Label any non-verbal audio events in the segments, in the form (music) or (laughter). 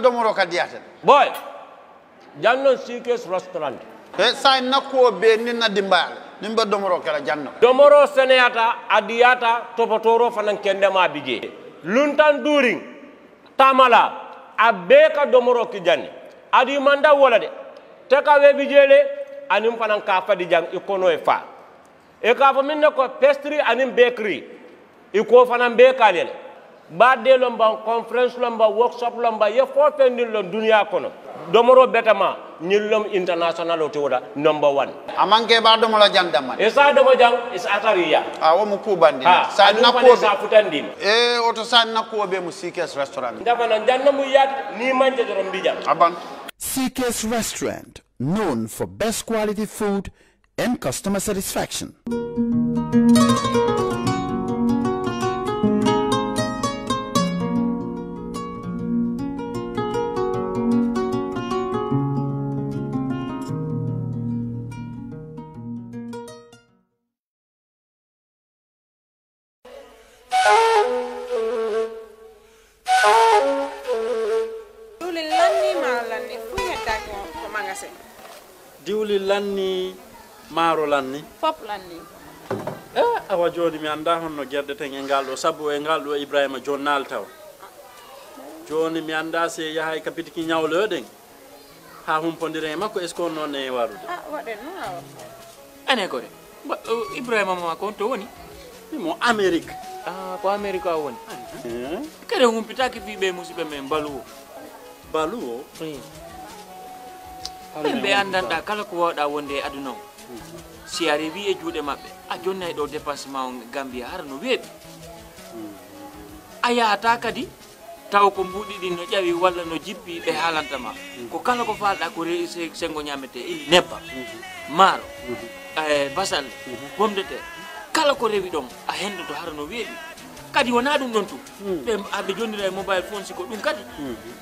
domoro ka diyaten boy jannon sikes restaurant. E sa nakkuwo be nin na dimbaale. Nin be domoro kala janno domoro seneyata adiyata topotoro fanan kendema bije luntan during tamala a bee ka domoro ki janni adi manda wola de te ka we bijele anin fanan ka fadi jang i kono e fa. E ka fo min ne ko pastry anin bakery. I ko fanan be kalele badde lomba conference lomba workshop lomba ye fo fendin lon duniya kono. Domoro betama ñillom international o number one. A manque ba domola jandamman e sa domo jang is atariya a ah, womo kuubandi ha sa adu fane nakkuwo sa futandin e oto sa nakkuwo be mo CK's restaurant. Ndafana janna mu yaat ni manje doron mbijam aban. CK's Restaurant, known for best quality food and customer satisfaction. Ko magasin. diwli lanni maaro lanni Fop lanni. e awa joni mi anda honno guerɗeten e ngal ɗo saabu e ngal ɗo ibrahima jonnal taw. Joni mi anda se yahay ka bitiki ñawloɗen ha humpodire e makko est ce que on noon e warude Ah ane ko de Ba- uh, ibrahima mama kon to woni? Mimo amérique ah ko amérique a woni. Kede humpitaki fiɓe musidɓe men balu o o ɓe andanɗa kala ko wawɗa wonde e aduna o si a rewi e juuɗe maɓɓe a jonnay ɗo dépassement o gambia hara no weeɓi. A yahata kadi taw ko mbuɗi ɗi no ƴawi walla no jippi ɓe haalantama ko kala ko falɗa ko sengo ñamete ili nebba maaro e basalle pomme de terre kala ko rewi ɗon a hendoto hara no weeɓi. Kadi wona ɗum ɗon tu ɓe aɓe jonnira e mobile phone siko ɗum kadi.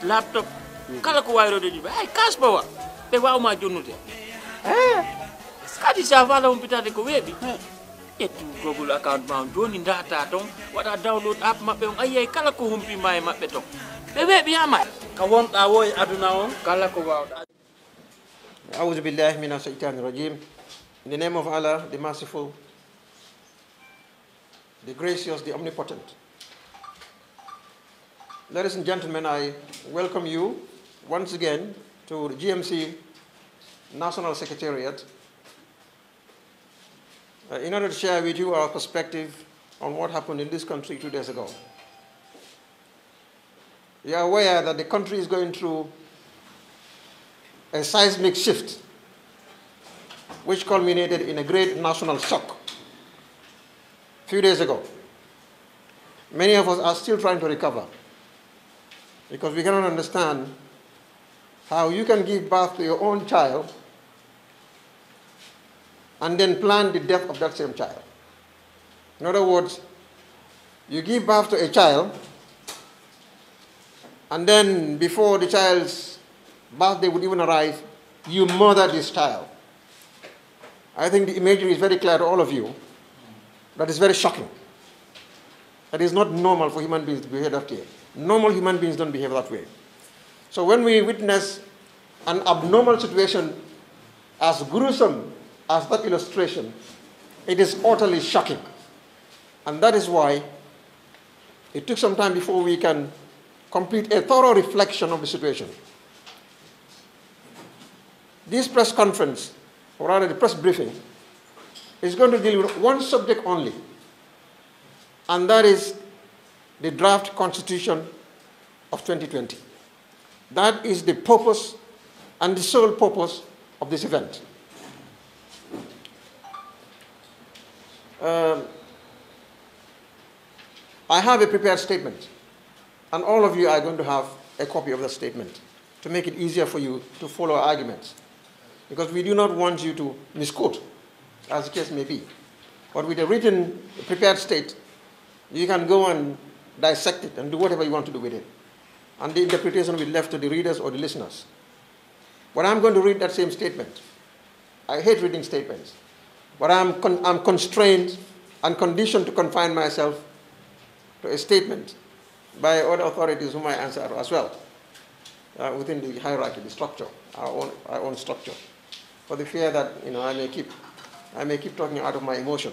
Laptop kala ko wayrode ɗi ɓe hay kasbawa ɓe wawma jonnude kadi sa fala humpitade ko weeɓi ƴettu google account ma on joni data toon waɗa download app maɓɓe on ayiyay kala ko humpima e maɓɓe toon ɓe weeɓiyama ka wonɗa wo e aduna o kala ko wawɗa أعوذ بالله من الشيطان الرجيم In the name of Allah, the merciful, the gracious, the omnipotent. Ladies and gentlemen, I welcome you once again to the GMC National Secretariat uh, in order to share with you our perspective on what happened in this country two days ago. You are aware that the country is going through a seismic shift which culminated in a great national shock a few days ago. Many of us are still trying to recover because we cannot understand how you can give birth to your own child and then plan the death of that same child. In other words, you give birth to a child and then before the child's birthday would even arrive, you murder this child. I think the imagery is very clear to all of you. That is very shocking. That is not normal for human beings to behave that way. Normal human beings don't behave that way. So when we witness an abnormal situation as gruesome as that illustration, it is utterly shocking. And that is why it took some time before we can complete a thorough reflection of the situation. This press conference, or rather the press briefing, is going to deal with one subject only, and that is the draft constitution of 2020. That is the purpose and the sole purpose of this event. Um, I have a prepared statement, and all of you are going to have a copy of the statement to make it easier for you to follow our arguments. Because we do not want you to misquote, as the case may be. But with a written, prepared state, you can go and dissect it and do whatever you want to do with it. And the interpretation will be left to the readers or the listeners. But I'm going to read that same statement. I hate reading statements. But I'm, con- I'm constrained and conditioned to confine myself to a statement by other authorities whom I answer as well, uh, within the hierarchy, the structure, our own, our own structure, for the fear that you know I may keep, I may keep talking out of my emotion.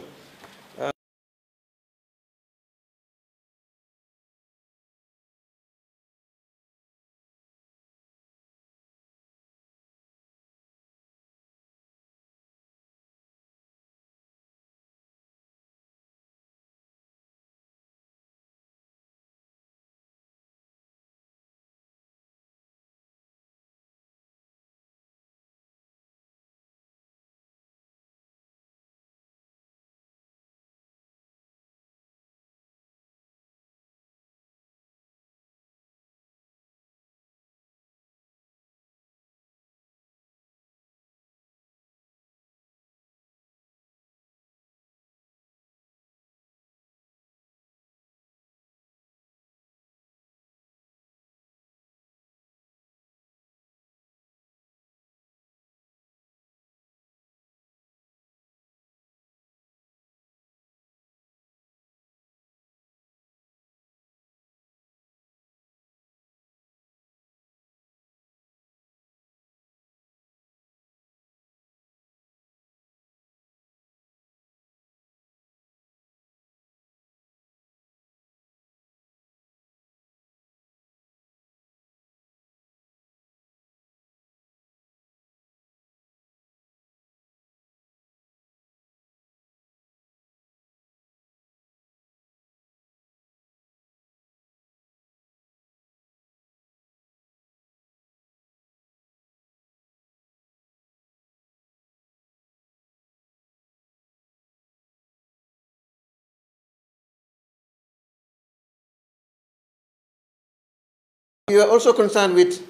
You are also concerned with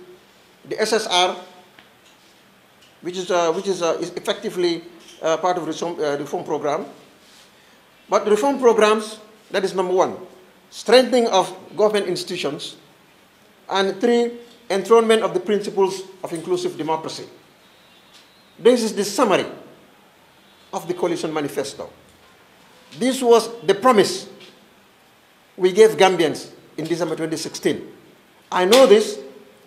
the SSR, which is, uh, which is, uh, is effectively uh, part of the reform, uh, reform program. But the reform programs, that is number one, strengthening of government institutions, and three, enthronement of the principles of inclusive democracy. This is the summary of the coalition manifesto. This was the promise we gave Gambians in December 2016. I know this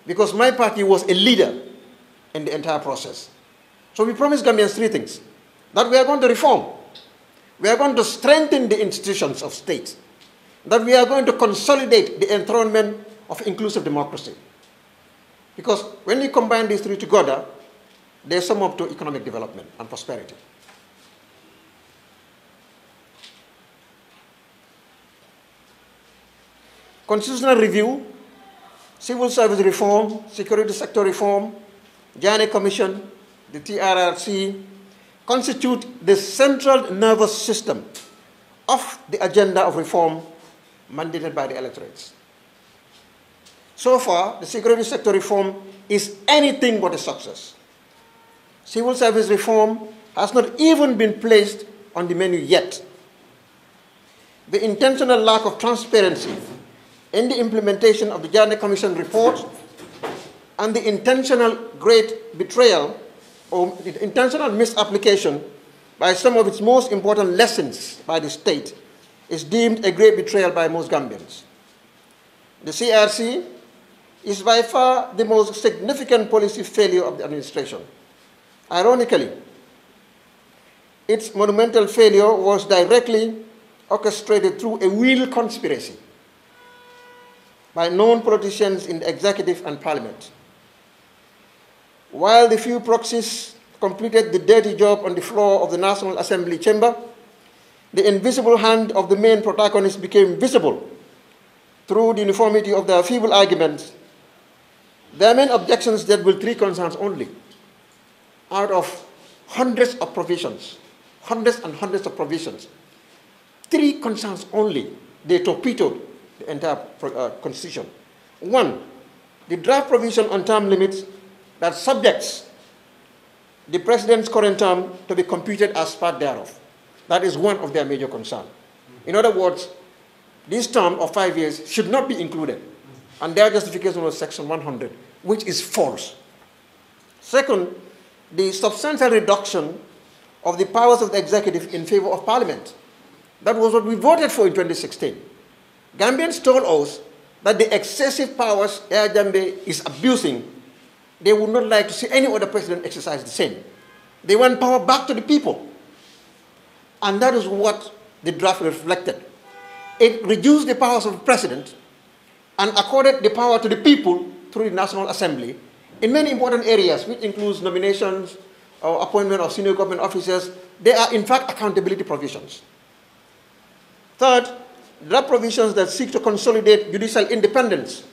because my party was a leader in the entire process. So we promised Gambians three things. That we are going to reform. We are going to strengthen the institutions of state. That we are going to consolidate the enthronement of inclusive democracy. Because when you combine these three together, they sum up to economic development and prosperity. Constitutional review civil service reform, security sector reform, Janneh Commission, the TRRC, constitute the central nervous system of the agenda of reform mandated by the electorates. So far, the security sector reform is anything but a success. Civil service reform has not even been placed on the menu yet. The intentional lack of transparency in the implementation of the Janneh Commission report and the intentional great betrayal or the intentional misapplication by some of its most important lessons by the state is deemed a great betrayal by most Gambians. The CRC is by far the most significant policy failure of the administration. Ironically, its monumental failure was directly orchestrated through a real conspiracy by known politicians in the executive and parliament. While the few proxies completed the dirty job on the floor of the National Assembly chamber, the invisible hand of the main protagonist became visible through the uniformity of their feeble arguments. Their main objections dealt with three concerns only out of hundreds of provisions, hundreds and hundreds of provisions. Three concerns only, they torpedoed entire uh, constitution. One, the draft provision on term limits that subjects the president's current term to be computed as part thereof. That is one of their major concerns. In other words, this term of five years should not be included. And their justification was section 100, which is false. Second, the substantial reduction of the powers of the executive in favor of parliament. That was what we voted for in 2016. Gambians told us that the excessive powers Air Jambe is abusing, they would not like to see any other president exercise the same. They want power back to the people. And that is what the draft reflected. It reduced the powers of the president and accorded the power to the people through the National Assembly in many important areas, which includes nominations or appointment of senior government officers. They are, in fact, accountability provisions. Third, there are provisions that seek to consolidate judicial independence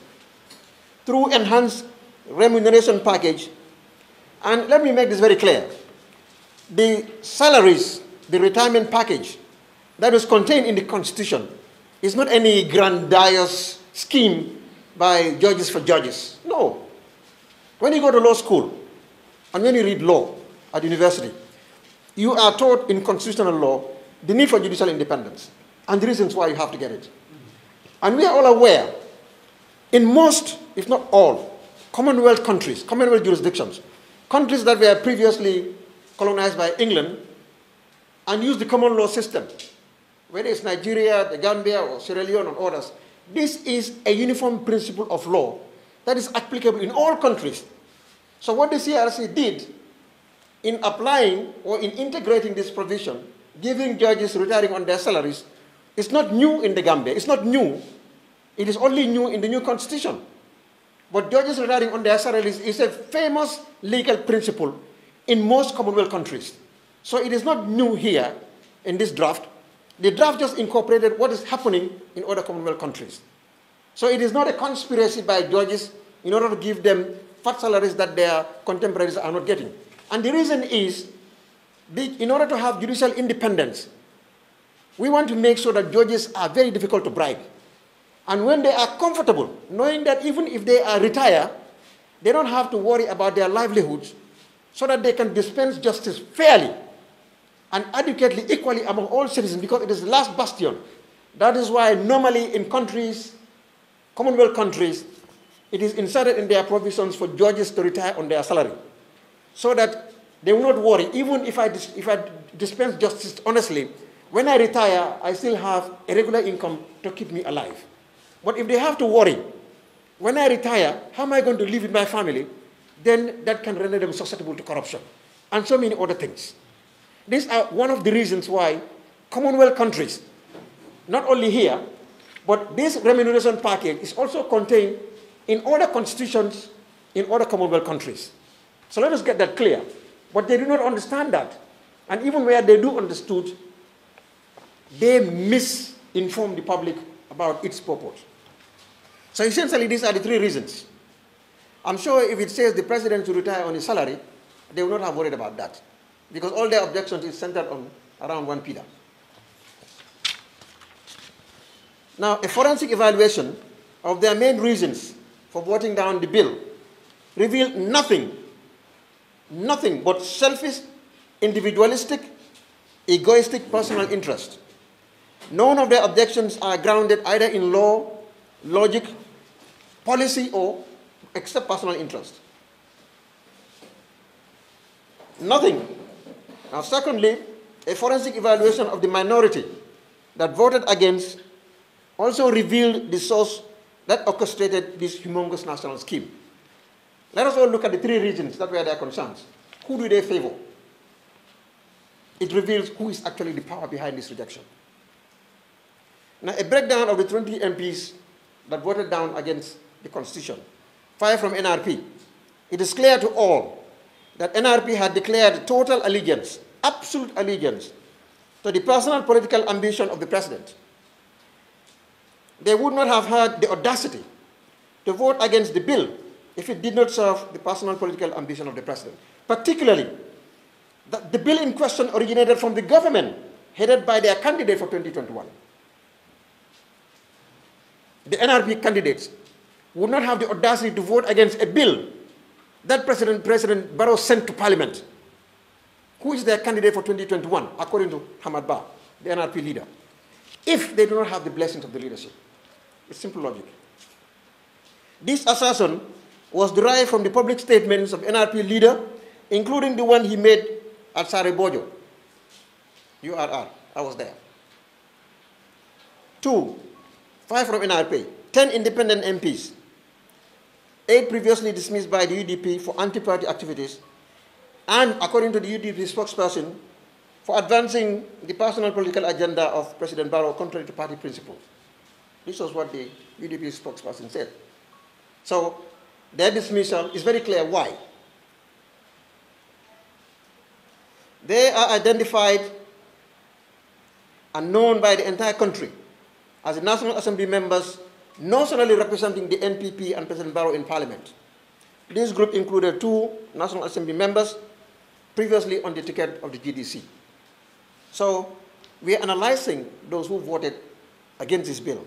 through enhanced remuneration package. And let me make this very clear. The salaries, the retirement package that was contained in the Constitution is not any grandiose scheme by judges for judges. No. When you go to law school and when you read law at university, you are taught in constitutional law the need for judicial independence and the reasons why you have to get it. And we are all aware, in most, if not all, Commonwealth countries, Commonwealth jurisdictions, countries that were previously colonized by England and used the common law system, whether it's Nigeria, the Gambia, or Sierra Leone, or others, this is a uniform principle of law that is applicable in all countries. So what the CRC did in applying or in integrating this provision, giving judges retiring on their salaries, it's not new in the Gambia. It's not new. It is only new in the new constitution. But judges retiring on their salaries is a famous legal principle in most Commonwealth countries. So it is not new here in this draft. The draft just incorporated what is happening in other Commonwealth countries. So it is not a conspiracy by judges in order to give them fat salaries that their contemporaries are not getting. And the reason is, in order to have judicial independence, we want to make sure that judges are very difficult to bribe. And when they are comfortable, knowing that even if they are retired, they don't have to worry about their livelihoods so that they can dispense justice fairly and adequately, equally among all citizens because it is the last bastion. That is why normally in countries, Commonwealth countries, it is inserted in their provisions for judges to retire on their salary so that they will not worry. Even if I, if I dispense justice honestly, when I retire, I still have a regular income to keep me alive. But if they have to worry, when I retire, how am I going to live with my family? Then that can render them susceptible to corruption and so many other things. These are one of the reasons why Commonwealth countries, not only here, but this remuneration package is also contained in other constitutions in other Commonwealth countries. So let us get that clear. But they do not understand that. And even where they do understood, they misinform the public about its purpose. So essentially, these are the three reasons. I'm sure if it says the president to retire on his salary, they will not have worried about that. Because all their objections is centered on around one pillar. Now, a forensic evaluation of their main reasons for voting down the bill revealed nothing, nothing but selfish, individualistic, egoistic personal interest. None of their objections are grounded either in law, logic, policy, or except personal interest. Nothing. Now, secondly, a forensic evaluation of the minority that voted against also revealed the source that orchestrated this humongous national scheme. Let us all look at the three regions that were their concerns. Who do they favor? It reveals who is actually the power behind this rejection. Now, a breakdown of the 20 MPs that voted down against the Constitution. Five from NRP. It is clear to all that NRP had declared total allegiance, absolute allegiance, to the personal political ambition of the president. They would not have had the audacity to vote against the bill if it did not serve the personal political ambition of the president. Particularly, that the bill in question originated from the government headed by their candidate for 2021. The NRP candidates would not have the audacity to vote against a bill that President, President Barrow sent to Parliament. Who is their candidate for 2021, according to Hamat Bah, the NRP leader? If they do not have the blessings of the leadership. It's simple logic. This assertion was derived from the public statements of NRP leader, including the one he made at Sarebojo, URR. I was there. Two, five from NRP, 10 independent MPs, eight previously dismissed by the UDP for anti-party activities, and according to the UDP spokesperson, for advancing the personal political agenda of President Barrow contrary to party principles. This was what the UDP spokesperson said. So their dismissal is very clear why. They are identified and known by the entire country as National Assembly members notionally representing the NPP and President Barrow in Parliament. This group included two National Assembly members previously on the ticket of the GDC. So we are analyzing those who voted against this bill.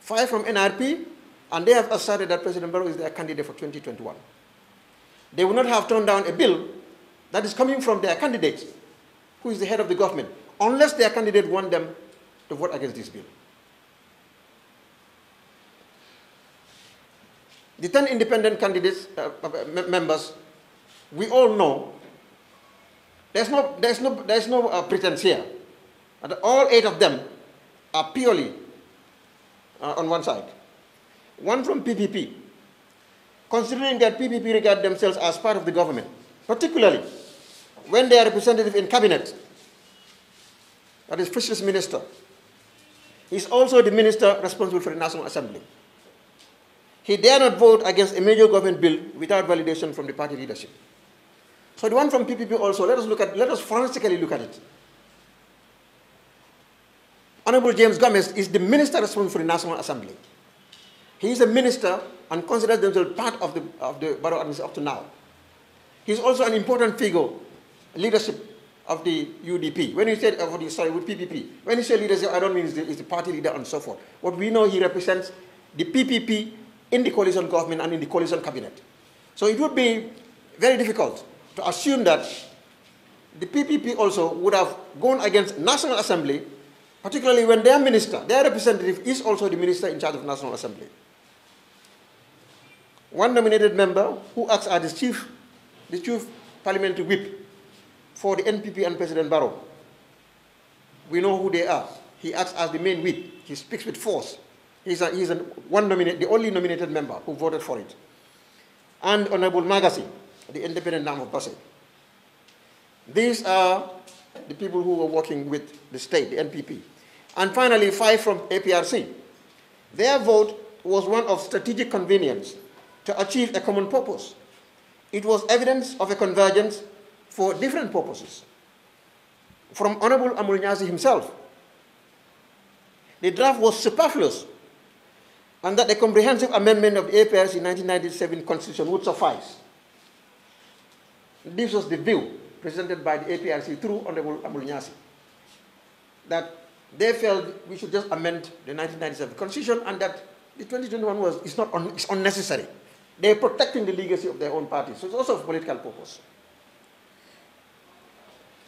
Five from NRP, and they have asserted that President Barrow is their candidate for 2021. They would not have turned down a bill that is coming from their candidate, who is the head of the government, unless their candidate want them to vote against this bill. The 10 independent candidates, uh, uh, members, we all know there's no, there's no, there's no uh, pretense here. And all eight of them are purely uh, on one side. One from PPP, considering that PPP regard themselves as part of the government, particularly when they are representative in cabinet, that is Fisheries Minister. He's also the minister responsible for the National Assembly. He dare not vote against a major government bill without validation from the party leadership. So the one from PPP also, let us look at, let us forensically look at it. Honorable James Gomez is the minister responsible for the National Assembly. He is a minister and considers himself part of the, of the Barrow administration up to now. He's also an important figure, leadership of the UDP. When you said, uh, sorry, with PPP, when you say leadership, I don't mean he's the, he's the party leader and so forth. What we know, he represents the PPP in the coalition government and in the coalition cabinet. So it would be very difficult to assume that the PPP also would have gone against National Assembly, particularly when their minister, their representative is also the minister in charge of National Assembly. One nominated member who acts as the chief, the chief parliamentary whip for the NPP and President Barrow. We know who they are. He acts as the main whip. He speaks with force. He's, a, he's a one nominate, the only nominated member who voted for it. And Honorable Magasi, the independent arm of. These are the people who were working with the state, the NPP. And finally, five from APRC. Their vote was one of strategic convenience to achieve a common purpose. It was evidence of a convergence for different purposes. From Honorable Amulnyasi himself, the draft was superfluous and that a comprehensive amendment of the APRC 1997 Constitution would suffice. This was the view presented by the APRC through Honorable Amulnyasi, that they felt we should just amend the 1997 Constitution and that the 2021 was is not un, it's unnecessary. They're protecting the legacy of their own party, so it's also for political purpose.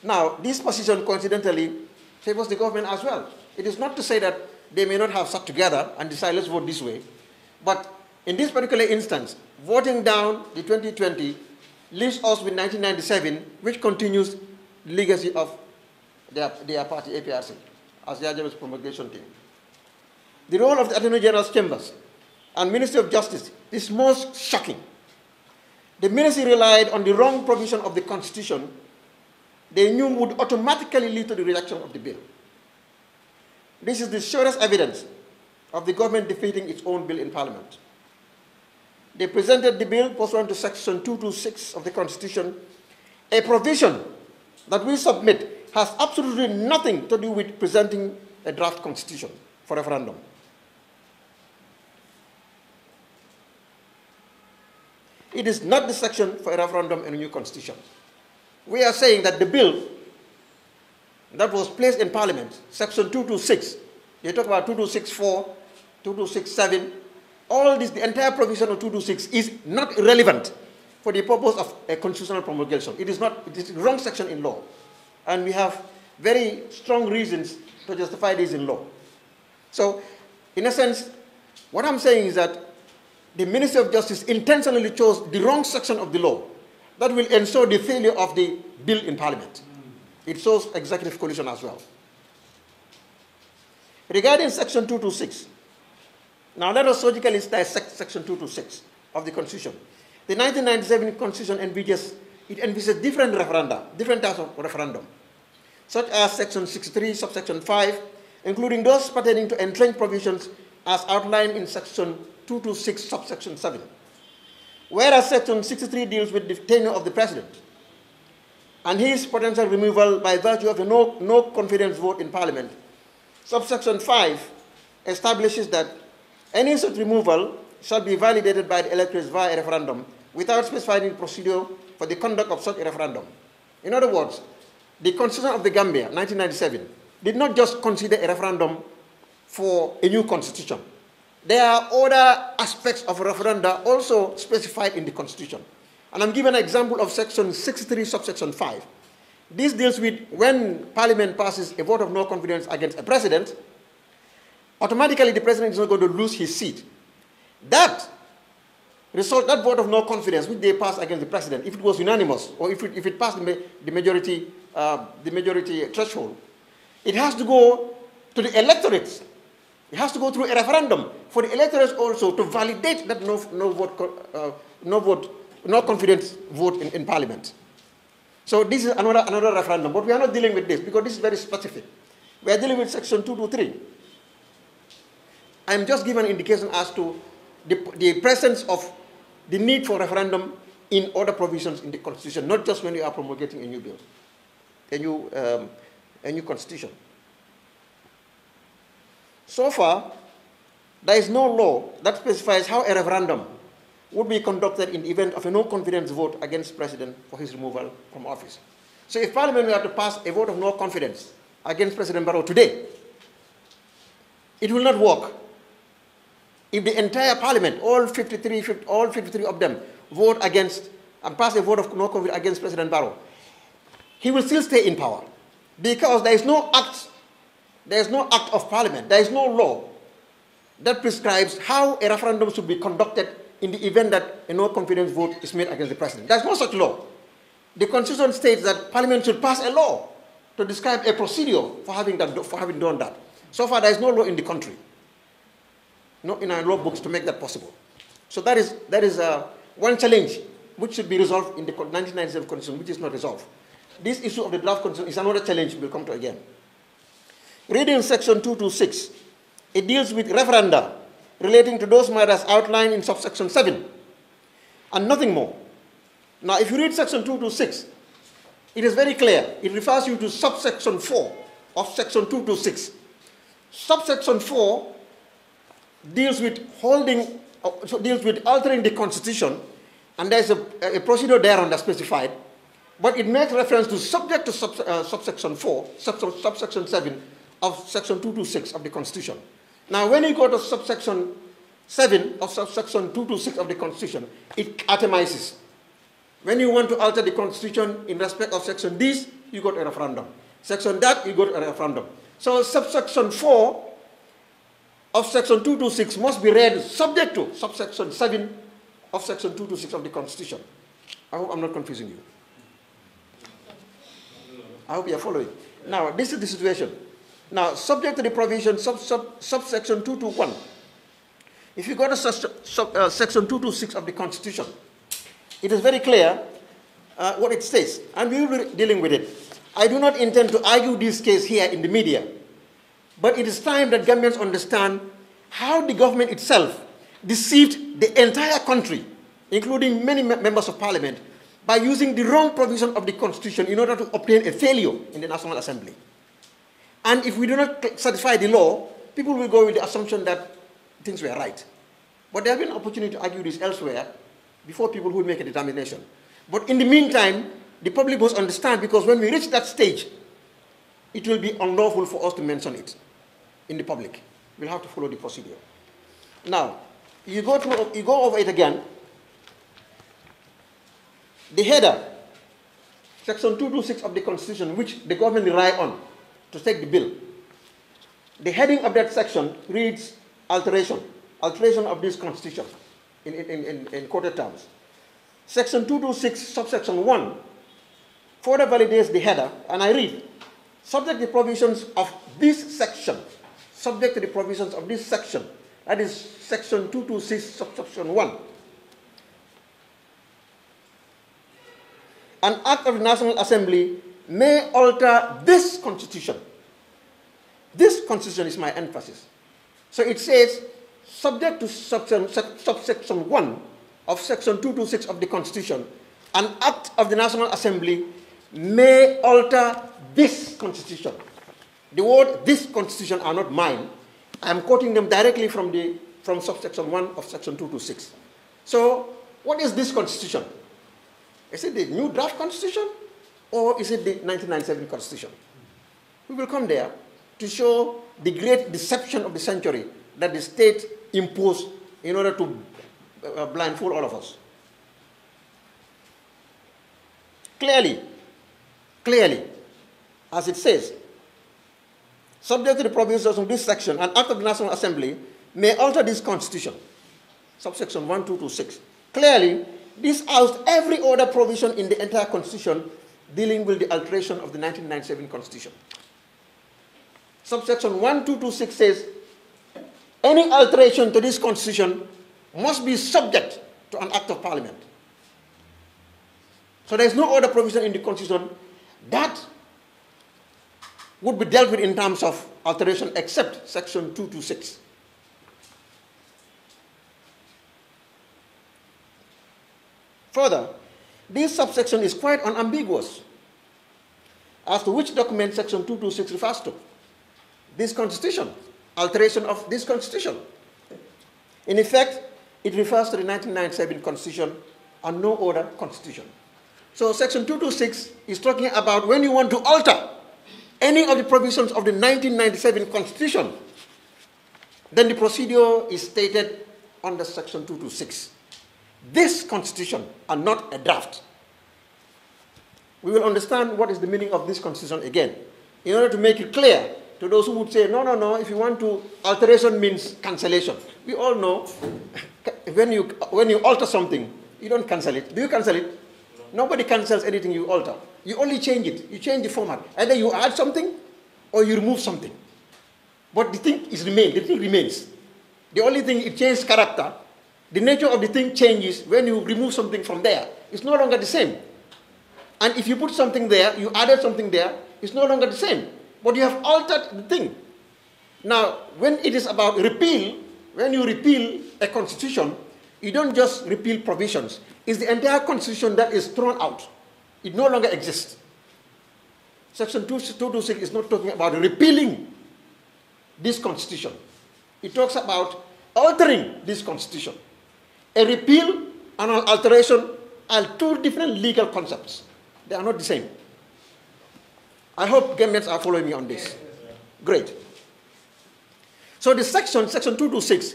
Now, this position coincidentally favors the government as well. It is not to say that they may not have sat together and decided let's vote this way, but in this particular instance, voting down the 2020 leaves us with 1997, which continues the legacy of their, their party, APRC, as the general promulgation team. The role of the Attorney General's chambers and Ministry of Justice is most shocking. The ministry relied on the wrong provision of the Constitution they knew would automatically lead to the rejection of the bill. This is the surest evidence of the government defeating its own bill in Parliament. They presented the bill pursuant to Section 226 of the Constitution, a provision that we submit has absolutely nothing to do with presenting a draft constitution for referendum. It is not the section for a referendum in a new constitution. We are saying that the bill that was placed in Parliament, section 226, they talk about 2264, 2267, all this, the entire provision of 226 is not relevant for the purpose of a constitutional promulgation. It is not, it is wrong section in law. And we have very strong reasons to justify this in law. So, in a sense, what I'm saying is that the Ministry of Justice intentionally chose the wrong section of the law that will ensure the failure of the bill in Parliament. It shows executive collusion as well. Regarding Section 226, now let us surgically dissect Section 226 of the Constitution. The 1997 Constitution envisages, it envisages different referenda, different types of referendum, such as Section 63, subsection 5, including those pertaining to entrenched provisions as outlined in Section 226, subsection 7. Whereas Section 63 deals with the tenure of the President and his potential removal by virtue of a no, no confidence vote in Parliament, subsection 5 establishes that any such removal shall be validated by the electors via a referendum without specifying the procedure for the conduct of such a referendum. In other words, the Constitution of the Gambia, 1997, did not just consider a referendum for a new constitution. There are other aspects of referenda also specified in the Constitution. And I'm giving an example of Section 63, subsection 5. This deals with when Parliament passes a vote of no confidence against a president, automatically the president is not going to lose his seat. That result, that vote of no confidence which they passed against the president, if it was unanimous or if it, if it passed the, majority, uh, the majority threshold, it has to go to the electorate. It has to go through a referendum for the electorate also to validate that no, no vote, uh, no vote, no confidence vote in, in parliament. So this is another, another referendum, but we are not dealing with this because this is very specific. We are dealing with section 223. I'm just giving an indication as to the, the presence of the need for referendum in other provisions in the constitution, not just when you are promulgating a new bill, a new, um, a new constitution. So far, there is no law that specifies how a referendum would be conducted in the event of a no confidence vote against President for his removal from office. So if Parliament were to pass a vote of no confidence against President Barrow today, it will not work. If the entire Parliament, all 53, 50, all 53 of them, vote against and pass a vote of no confidence against President Barrow, he will still stay in power because there is no act, there is no act of Parliament, there is no law that prescribes how a referendum should be conducted in the event that a no confidence vote is made against the president. There's no such law. The constitution states that parliament should pass a law to describe a procedure for having, that, for having done that. So far, there is no law in the country, not in our law books to make that possible. So that is, that is uh, one challenge which should be resolved in the 1997 constitution, which is not resolved. This issue of the draft constitution is another challenge we'll come to again. Reading section 226, it deals with referenda relating to those matters outlined in subsection 7 and nothing more. Now, if you read section 226, it is very clear. It refers you to subsection 4 of section 226. Subsection 4 deals with holding, uh, deals with altering the constitution, and there's a, a procedure there that specified, but it makes reference to subject to sub, uh, subsection 4, sub, subsection 7 of section 226 of the constitution. Now, when you go to subsection 7 of subsection 226 of the Constitution, it atomizes. When you want to alter the Constitution in respect of section this, you go to a referendum. Section that, you go to a referendum. So subsection 4 of section 226 must be read subject to subsection 7 of section 226 of the Constitution. I hope I'm not confusing you. I hope you're following. Now, this is the situation. Now, subject to the provision sub, sub, subsection 221, If you go to sus- sub- uh, section 226 of the Constitution, it is very clear uh, what it says, and we will be dealing with it. I do not intend to argue this case here in the media, but it is time that Gambians understand how the government itself deceived the entire country, including many members of parliament, by using the wrong provision of the Constitution in order to obtain a failure in the National Assembly. And if we do not satisfy the law, people will go with the assumption that things were right. But there have been opportunity to argue this elsewhere before people will make a determination. But in the meantime, the public must understand because when we reach that stage, it will be unlawful for us to mention it in the public. We'll have to follow the procedure. Now, you go through, you go over it again. The header, section 226 of the Constitution, which the government rely on to take the bill. The heading of that section reads alteration, alteration of this Constitution in, in, in, in quoted terms. Section 226, subsection 1, further validates the header, and I read, subject to the provisions of this section, subject to the provisions of this section, that is section 226, subsection 1. An act of the National Assembly may alter this constitution. This constitution is my emphasis. So it says, subject to subsection, subsection 1 of section 226 of the Constitution, an act of the National Assembly may alter this constitution. The word this constitution are not mine. I am quoting them directly from, the, from subsection 1 of section 226. So, what is this constitution? Is it the new draft constitution or is it the 1997 constitution? We will come there to show the great deception of the century that the state imposed in order to uh, blindfold all of us. Clearly, clearly, as it says, subject to the provisions of this section, an act of the National Assembly may alter this constitution, subsection 1226. Clearly, this outs every other provision in the entire constitution dealing with the alteration of the 1997 constitution. Subsection 1226 says, any alteration to this constitution must be subject to an act of parliament. So there is no other provision in the constitution that would be dealt with in terms of alteration except section 226. Further, this subsection is quite unambiguous as to which document section 226 refers to. This constitution, alteration of this constitution. In effect, it refers to the 1997 constitution and no other constitution. So section 226 is talking about when you want to alter any of the provisions of the 1997 constitution, then the procedure is stated under section 226. This constitution and not a draft. We will understand what is the meaning of this constitution again. In order to make it clear to those who would say, no, no, no, if you want to, alteration means cancellation. We all know (laughs) when you, when you alter something, you don't cancel it. Do you cancel it? Nobody cancels anything you alter. You only change it. You change the format. Either you add something or you remove something. But the thing is remain. The thing remains. The only thing it changes character. The nature of the thing changes when you remove something from there. It's no longer the same. And if you put something there, you added something there, it's no longer the same. But you have altered the thing. Now, when it is about repeal, when you repeal a constitution, you don't just repeal provisions. It's the entire constitution that is thrown out. It no longer exists. Section 226 is not talking about repealing this constitution. It talks about altering this constitution. A repeal and an alteration are two different legal concepts. They are not the same. I hope Gambians are following me on this. Great. So the section, section 226,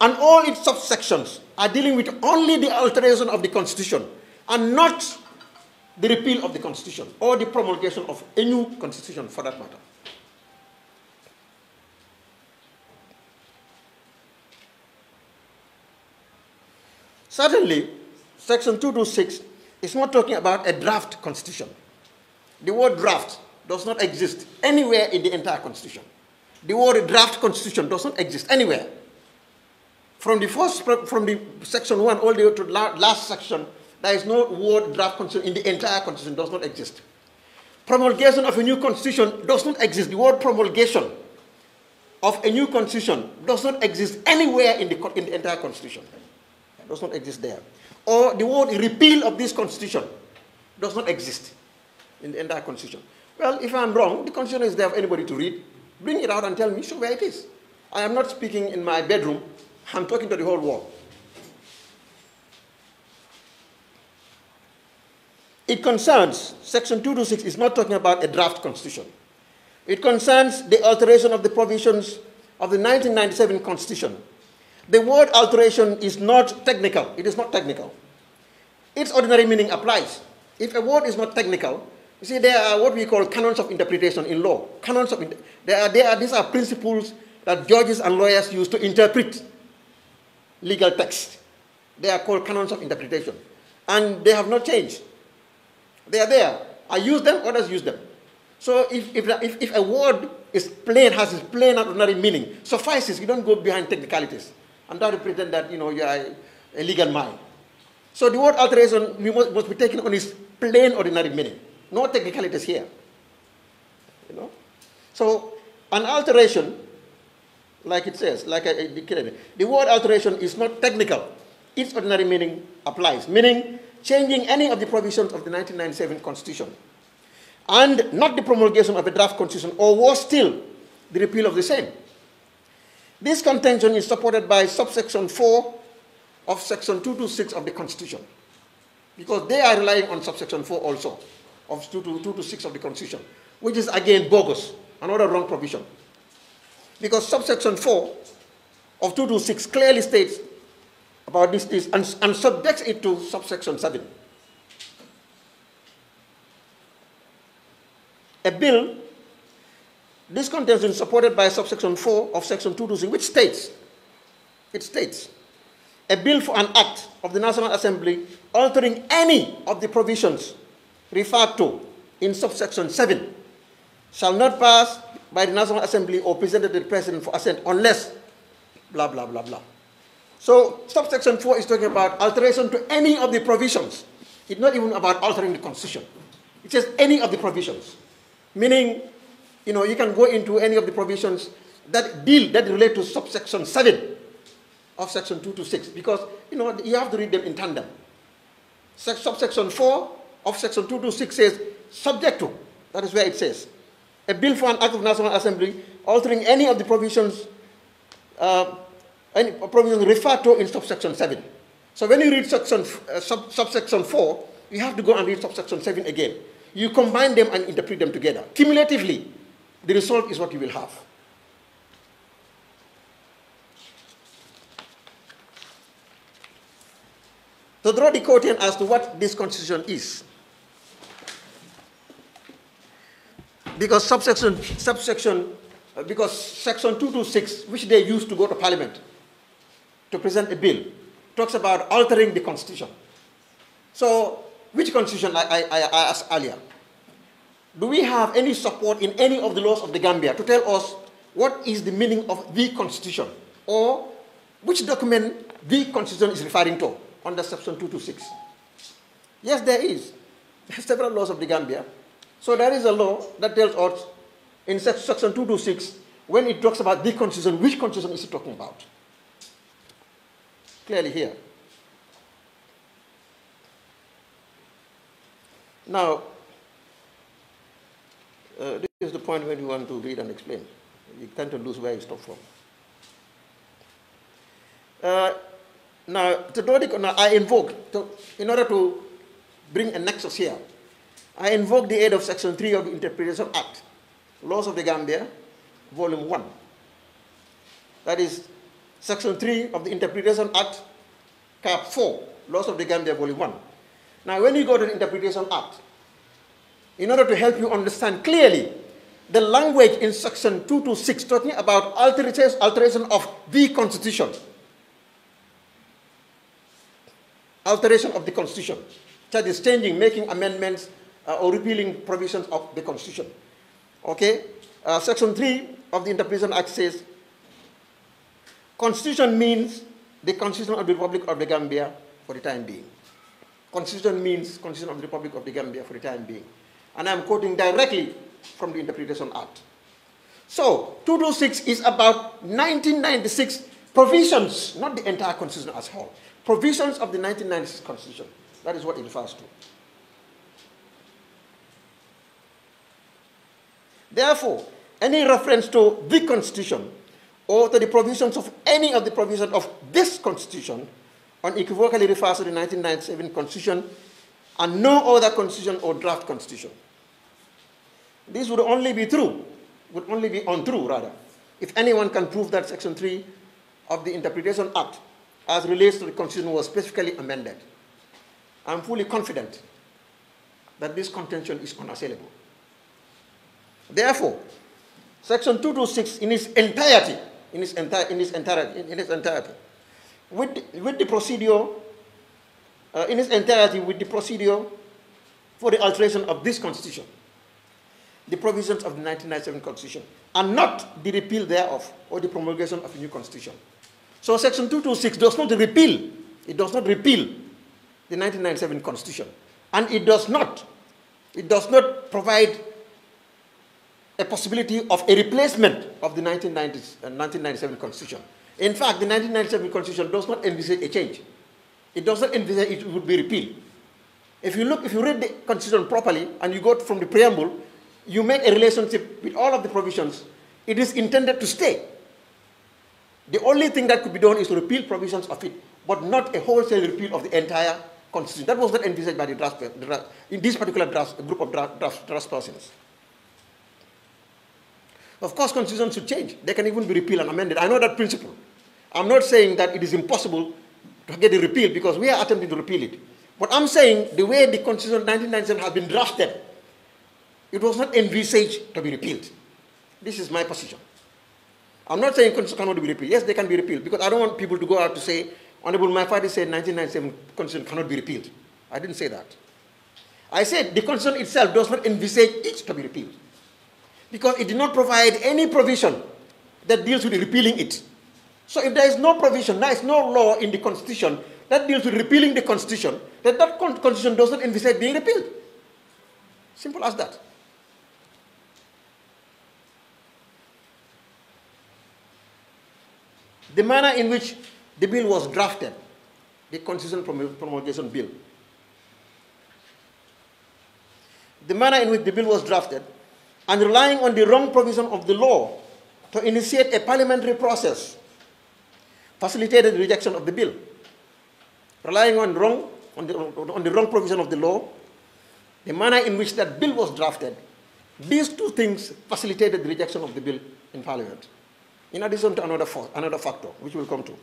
and all its subsections are dealing with only the alteration of the constitution and not the repeal of the constitution or the promulgation of a new constitution for that matter. Certainly, section 226 is not talking about a draft constitution. The word draft does not exist anywhere in the entire constitution. The word draft constitution does not exist anywhere. From the first, from the section one all the way to la last section, there is no word draft constitution in the entire constitution, does not exist. Promulgation of a new constitution does not exist. The word promulgation of a new constitution does not exist anywhere in the, in the entire constitution. It does not exist there. Or the word repeal of this constitution does not exist in the entire constitution. Well, if I'm wrong, the constitution is there for anybody to read. Bring it out and tell me, show where it is. I am not speaking in my bedroom. I'm talking to the whole world. It concerns, Section 226 is not talking about a draft constitution. It concerns the alteration of the provisions of the 1997 Constitution. The word alteration is not technical. It is not technical. Its ordinary meaning applies. If a word is not technical, you see, there are what we call canons of interpretation in law. Canons of, there are, there are, these are principles that judges and lawyers use to interpret legal text. They are called canons of interpretation. And they have not changed. They are there. I use them, others use them. So if, if, if, if a word is plain, has its plain and ordinary meaning, suffices. You don't go behind technicalities and try to pretend that you know you are a legal mind. So the word alteration we must, must be taken on its plain ordinary meaning. No technicalities here. You know? So an alteration, like it says, like I indicated, the word alteration is not technical. Its ordinary meaning applies, meaning changing any of the provisions of the 1997 Constitution, and not the promulgation of a draft constitution, or worse still, the repeal of the same. This contention is supported by subsection 4 of section 226 of the Constitution, because they are relying on subsection 4 also of 226 of the Constitution, which is again bogus, another wrong provision. Because subsection 4 of 226 clearly states about this, this and, and subjects it to subsection 7. A bill, this contention is supported by subsection 4 of section 226, which states, it states, a bill for an act of the National Assembly altering any of the provisions referred to in subsection 7 shall not pass by the National Assembly or presented to the President for assent unless blah, blah, blah, blah. So subsection 4 is talking about alteration to any of the provisions. It's not even about altering the Constitution. It says any of the provisions. Meaning, you know, you can go into any of the provisions that deal, that relate to subsection 7 of section 226 because, you know, you have to read them in tandem. Subsection 4 of section 226 says subject to, that is where it says, a bill for an act of National Assembly altering any of the provisions, uh, any provisions referred to in subsection 7. So when you read section, uh, sub, subsection 4, you have to go and read subsection 7 again. You combine them and interpret them together. Cumulatively, the result is what you will have. To draw the curtain as to what this constitution is, because subsection, subsection uh, because section 226, which they use to go to parliament to present a bill, talks about altering the constitution. So, which constitution I, I, I asked earlier? Do we have any support in any of the laws of the Gambia to tell us what is the meaning of the constitution? Or which document the constitution is referring to under section 226? Yes, there is. There are several laws of the Gambia so there is a law that tells us in section 226, when it talks about the constitution, which constitution is it talking about? Clearly here. Now, uh, this is the point when you want to read and explain. You tend to lose where you stop from. Uh, now, to do the, now I invoke, to, in order to bring a nexus here, I invoke the aid of Section 3 of the Interpretation Act, Laws of the Gambia, Volume 1. That is Section 3 of the Interpretation Act, Cap 4, Laws of the Gambia, Volume 1. Now, when you go to the Interpretation Act, in order to help you understand clearly the language in Section 226 talking about alteration of the Constitution, alteration of the Constitution, that is changing, making amendments, uh, or repealing provisions of the Constitution. Okay? Uh, Section 3 of the Interpretation Act says, Constitution means the Constitution of the Republic of the Gambia for the time being. Constitution means Constitution of the Republic of the Gambia for the time being. And I'm quoting directly from the Interpretation Act. So, 226 is about 1996 provisions, not the entire Constitution as whole. Provisions of the 1996 Constitution. That is what it refers to. Therefore, any reference to the Constitution or to the provisions of any of the provisions of this Constitution unequivocally refers to the 1997 Constitution and no other Constitution or draft Constitution. This would only be true, would only be untrue rather, if anyone can prove that Section 3 of the Interpretation Act as relates to the Constitution was specifically amended. I'm fully confident that this contention is unassailable. Therefore, Section 226 in its entirety, in its, enti- in its entirety, in, its entirety, with, the- with the procedure, uh, in its entirety with the procedure for the alteration of this Constitution, the provisions of the 1997 Constitution, and not the repeal thereof or the promulgation of a new Constitution. So Section 226 does not repeal, it does not repeal the 1997 Constitution, and it does not, it does not provide a possibility of a replacement of the 1990s, uh, 1997 Constitution. In fact, the 1997 Constitution does not envisage a change. It does not envisage it would be repealed. If you look, if you read the Constitution properly and you go from the preamble, you make a relationship with all of the provisions. It is intended to stay. The only thing that could be done is to repeal provisions of it, but not a wholesale repeal of the entire Constitution. That was not envisaged by the draft, in this particular draft, group of draft, draft, draft persons. Of course, constitutions should change. They can even be repealed and amended. I know that principle. I'm not saying that it is impossible to get it repealed because we are attempting to repeal it. But I'm saying the way the Constitution of 1997 has been drafted, it was not envisaged to be repealed. This is my position. I'm not saying Constitution cannot be repealed. Yes, they can be repealed because I don't want people to go out to say, Honorable Mai Fatty said 1997 Constitution cannot be repealed. I didn't say that. I said the Constitution itself does not envisage it to be repealed because it did not provide any provision that deals with repealing it. So if there is no provision, there is no law in the Constitution that deals with repealing the Constitution, then that Constitution does not envisage being repealed. Simple as that. The manner in which the bill was drafted, the Constitution Promulgation Bill, the manner in which the bill was drafted, and relying on the wrong provision of the law to initiate a parliamentary process facilitated the rejection of the bill. Relying on, wrong, on, the, on the wrong provision of the law, the manner in which that bill was drafted, these two things facilitated the rejection of the bill in parliament. In addition to another, fa- another factor, which we'll come to.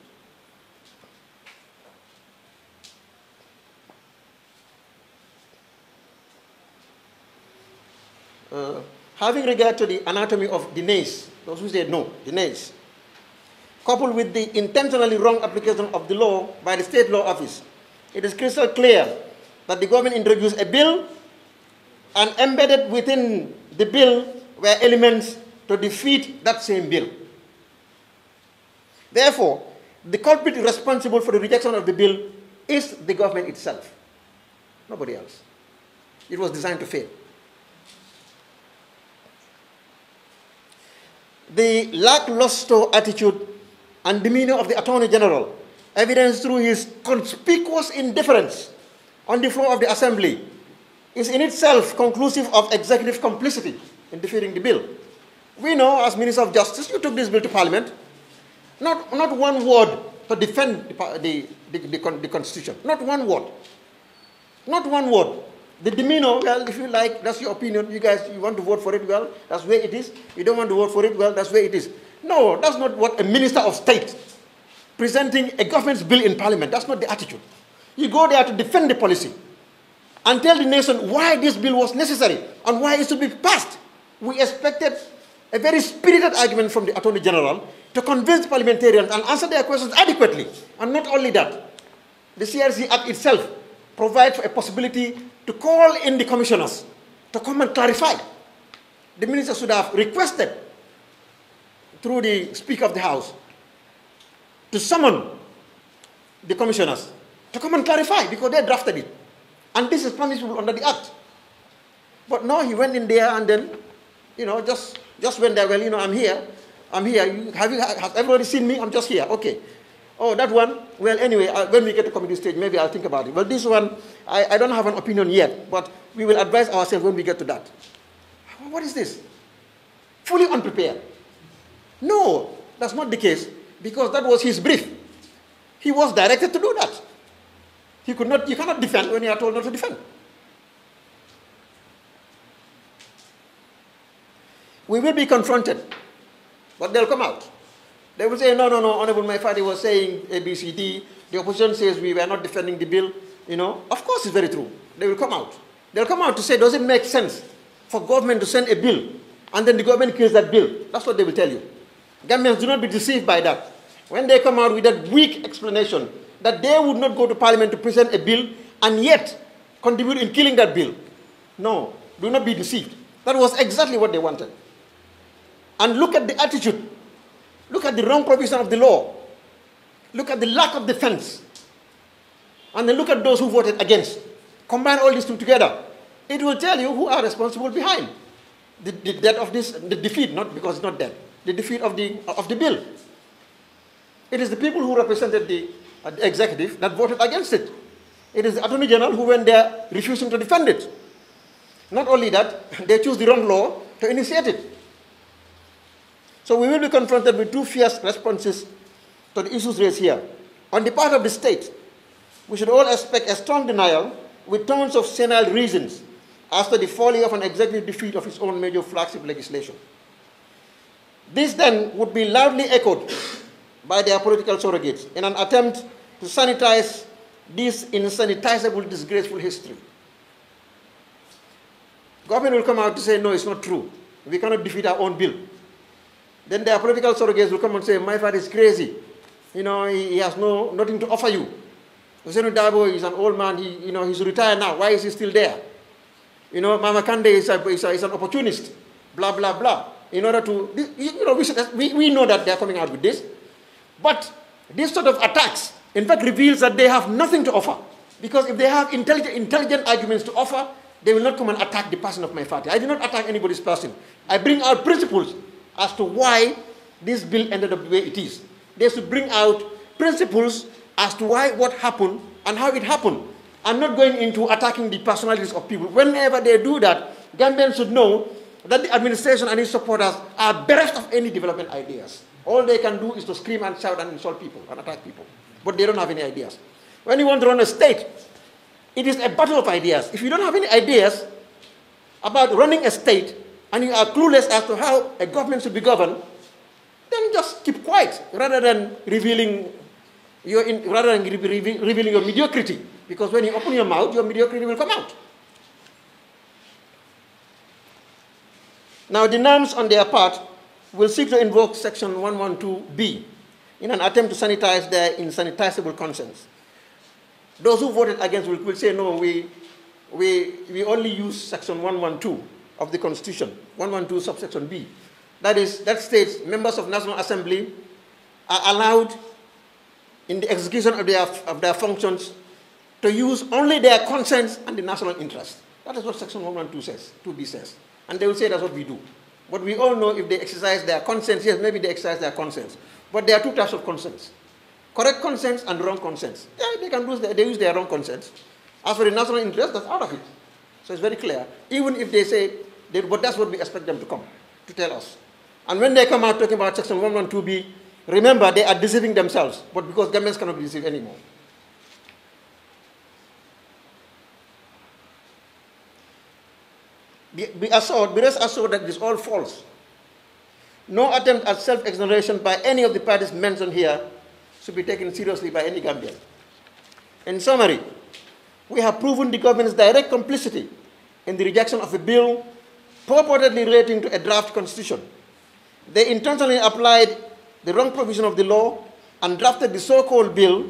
Uh, having regard to the anatomy of the nays, those who say no, the nays, coupled with the intentionally wrong application of the law by the state law office, it is crystal clear that the government introduced a bill and embedded within the bill were elements to defeat that same bill. Therefore, the culprit responsible for the rejection of the bill is the government itself, nobody else. It was designed to fail. the lackluster attitude and demeanor of the Attorney General, evidenced through his conspicuous indifference on the floor of the Assembly, is in itself conclusive of executive complicity in defeating the bill. We know, as Minister of Justice, you took this bill to Parliament, not, not one word to defend the, the, the, the, Constitution, not one word. Not one word. The demeanor, well, if you like, that's your opinion. You guys, you want to vote for it, well, that's where it is. You don't want to vote for it, well, that's where it is. No, that's not what a minister of state presenting a government's bill in parliament, that's not the attitude. You go there to defend the policy and tell the nation why this bill was necessary and why it should be passed. We expected a very spirited argument from the Attorney General to convince parliamentarians and answer their questions adequately. And not only that, the CRC Act itself provides for a possibility to call in the commissioners to come and clarify. The minister should have requested through the Speaker of the House to summon the commissioners to come and clarify because they drafted it. And this is permissible under the Act. But no, he went in there and then, you know, just, just went there, well, you know, I'm here. I'm here. Have, you, has everybody seen me? I'm just here. Okay. Oh, that one, well, anyway, uh, when we get to committee stage, maybe I'll think about it. Well, this one, I, I don't have an opinion yet, but we will advise ourselves when we get to that. What is this? Fully unprepared. No, that's not the case, because that was his brief. He was directed to do that. He could not, you cannot defend when you are told not to defend. We will be confronted, but they'll come out. They will say, no, no, no, Honorable Mai Fatty was saying A, B, C, D. The opposition says we were not defending the bill. You know, of course it's very true. They will come out. They'll come out to say, does it make sense for government to send a bill and then the government kills that bill? That's what they will tell you. Gambians do not be deceived by that. When they come out with that weak explanation that they would not go to parliament to present a bill and yet contribute in killing that bill. No, do not be deceived. That was exactly what they wanted. And look at the attitude Look at the wrong provision of the law. Look at the lack of defense. And then look at those who voted against. Combine all these two together. It will tell you who are responsible behind the, the death of this, the defeat, not because it's not death, the defeat of the, of the bill. It is the people who represented the, uh, the executive that voted against it. It is the Attorney General who went there refusing to defend it. Not only that, they choose the wrong law to initiate it. So we will be confronted with two fierce responses to the issues raised here. On the part of the state, we should all expect a strong denial with tons of senile reasons as to the folly of an executive defeat of its own major flagship legislation. This then would be loudly echoed by their political surrogates in an attempt to sanitize this insanitizable, disgraceful history. Government will come out to say, no, it's not true. We cannot defeat our own bill. Then their political surrogates will come and say, Mai Fatty is crazy. You know, he, he has no, nothing to offer you. Ousainou Darboe is an old man, he, you know, he's retired now. Why is he still there? You know, Mama Kandeh is, a, is, a, is an opportunist. Blah, blah, blah. In order to, you know, we, should, we, we know that they're coming out with this. But this sort of attacks, in fact, reveals that they have nothing to offer. Because if they have intelligent, intelligent arguments to offer, they will not come and attack the person of Mai Fatty. I did not attack anybody's person. I bring out principles as to why this bill ended up the way it is. They should bring out principles as to why what happened and how it happened. I'm not going into attacking the personalities of people. Whenever they do that, Gambians should know that the administration and its supporters are bereft of any development ideas. All they can do is to scream and shout and insult people and attack people. But they don't have any ideas. When you want to run a state, it is a battle of ideas. If you don't have any ideas about running a state, and you are clueless as to how a government should be governed, then just keep quiet rather than revealing your in, rather than revealing your mediocrity. Because when you open your mouth, your mediocrity will come out. Now, the NAMs on their part will seek to invoke Section 112B in an attempt to sanitize their insanitizable conscience. Those who voted against will, will say, no, we, we, we only use Section 112 of the Constitution, 112 subsection B. That is, that states members of National Assembly are allowed in the execution of their, of their functions to use only their conscience and the national interest. That is what section 112 says, 2B says. And they will say that's what we do. But we all know if they exercise their conscience, yes, maybe they exercise their conscience. But there are two types of conscience. Correct conscience and wrong conscience. Yeah, they can use their, they use their wrong conscience. As for the national interest, that's out of it. So it's very clear. Even if they say, they, but that's what we expect them to come, to tell us. And when they come out talking about section 112B, remember they are deceiving themselves, but because governments cannot be deceived anymore. Be, be assured, be rest assured that it is all false. No attempt at self-exoneration by any of the parties mentioned here should be taken seriously by any Gambian. In summary, we have proven the government's direct complicity in the rejection of a bill purportedly relating to a draft constitution. They intentionally applied the wrong provision of the law and drafted the so-called bill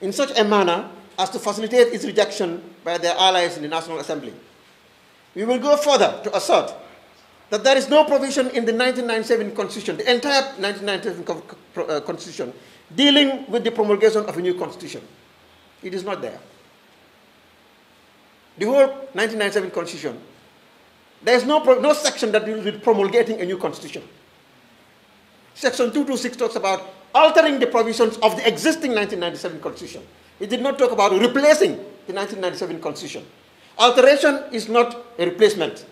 in such a manner as to facilitate its rejection by their allies in the National Assembly. We will go further to assert that there is no provision in the 1997 Constitution, the entire 1997 uh, Constitution, dealing with the promulgation of a new constitution. It is not there. The whole 1997 constitution, there is no, no section that deals with promulgating a new constitution. Section 226 talks about altering the provisions of the existing 1997 constitution. It did not talk about replacing the 1997 constitution. Alteration is not a replacement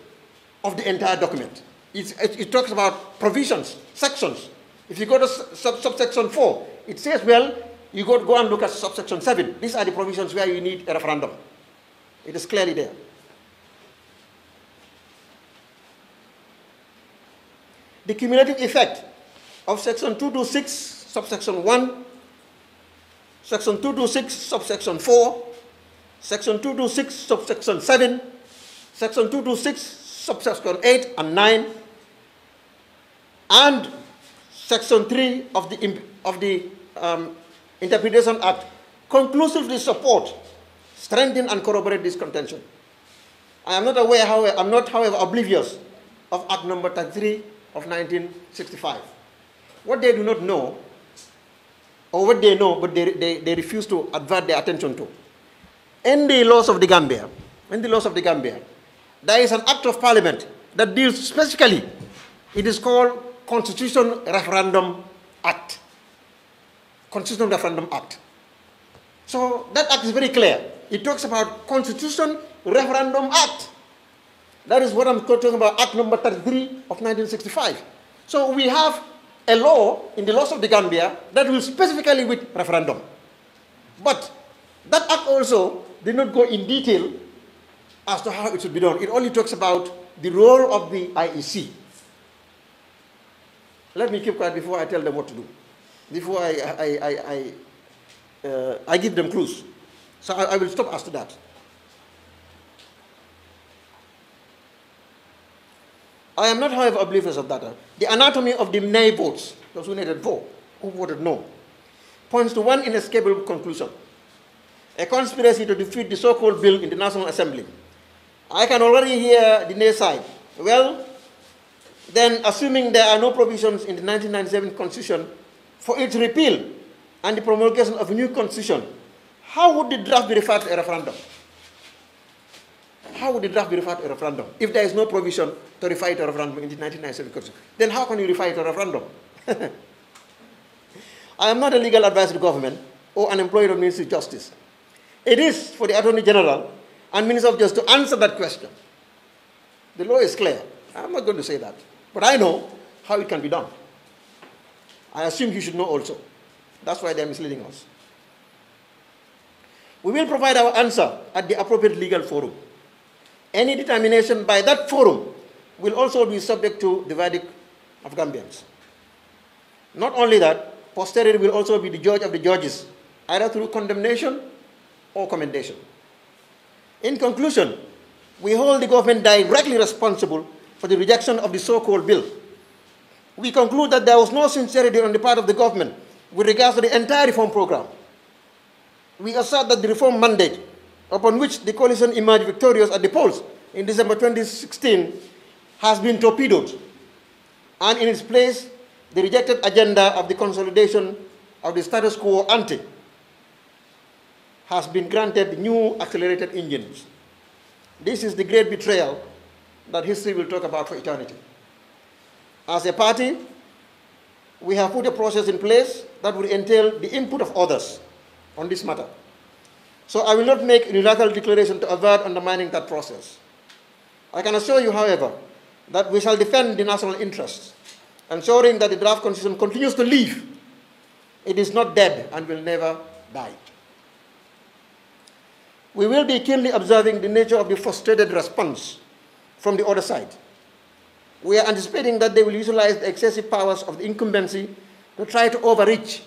of the entire document. It's, it, it talks about provisions, sections. If you go to sub, subsection 4, it says, well, you go, go and look at subsection 7. These are the provisions where you need a referendum. It is clearly there. The cumulative effect of section 226, subsection 1, section 226, subsection 4, section 226, subsection 7, section 226, subsection 8 and 9, and section 3 of the, of the um, Interpretation Act conclusively support, strengthen, and corroborate this contention. I am not aware, however, I'm not, however, oblivious of Act number 33 of 1965. What they do not know, or what they know, but they, they, they refuse to advert their attention to. In the laws of the Gambia, in the laws of the Gambia, there is an act of parliament that deals specifically, it is called Constitution Referendum Act. Constitution Referendum Act. So that act is very clear. It talks about Constitution Referendum Act. That is what I'm talking about, Act number 33 of 1965. So we have a law in the laws of the Gambia that will specifically with referendum. But that act also did not go in detail as to how it should be done. It only talks about the role of the IEC. Let me keep quiet before I tell them what to do. Before I, I, I, I, uh, I give them clues. So I, I will stop after that. I am not, however, oblivious of that. Uh. The anatomy of the nay votes, those who needed vote, who voted no, points to one inescapable conclusion a conspiracy to defeat the so called bill in the National Assembly. I can already hear the nay side. Well, then, assuming there are no provisions in the 1997 Constitution for its repeal and the promulgation of a new Constitution, how would the draft be referred to a referendum? How would the draft be referred to a referendum if there is no provision to refer it to a referendum in the 1997 Constitution? Then how can you refer it to a referendum? (laughs) I am not a legal advisor to government or an employee of the Ministry of Justice. It is for the Attorney General and Minister of Justice to answer that question. The law is clear. I'm not going to say that. But I know how it can be done. I assume you should know also. That's why they're misleading us. We will provide our answer at the appropriate legal forum. Any determination by that forum will also be subject to the verdict of Gambians. Not only that, posterity will also be the judge of the judges, either through condemnation or commendation. In conclusion, we hold the government directly responsible for the rejection of the so-called bill. We conclude that there was no sincerity on the part of the government with regards to the entire reform program. We assert that the reform mandate upon which the coalition emerged victorious at the polls in December 2016 has been torpedoed, and in its place, the rejected agenda of the consolidation of the status quo ante has been granted new accelerated engines. This is the great betrayal that history will talk about for eternity. As a party, we have put a process in place that will entail the input of others on this matter. So I will not make unilateral declaration to avert undermining that process. I can assure you, however, that we shall defend the national interests, ensuring that the draft constitution continues to live. It is not dead and will never die. We will be keenly observing the nature of the frustrated response from the other side. We are anticipating that they will utilize the excessive powers of the incumbency to try to overreach.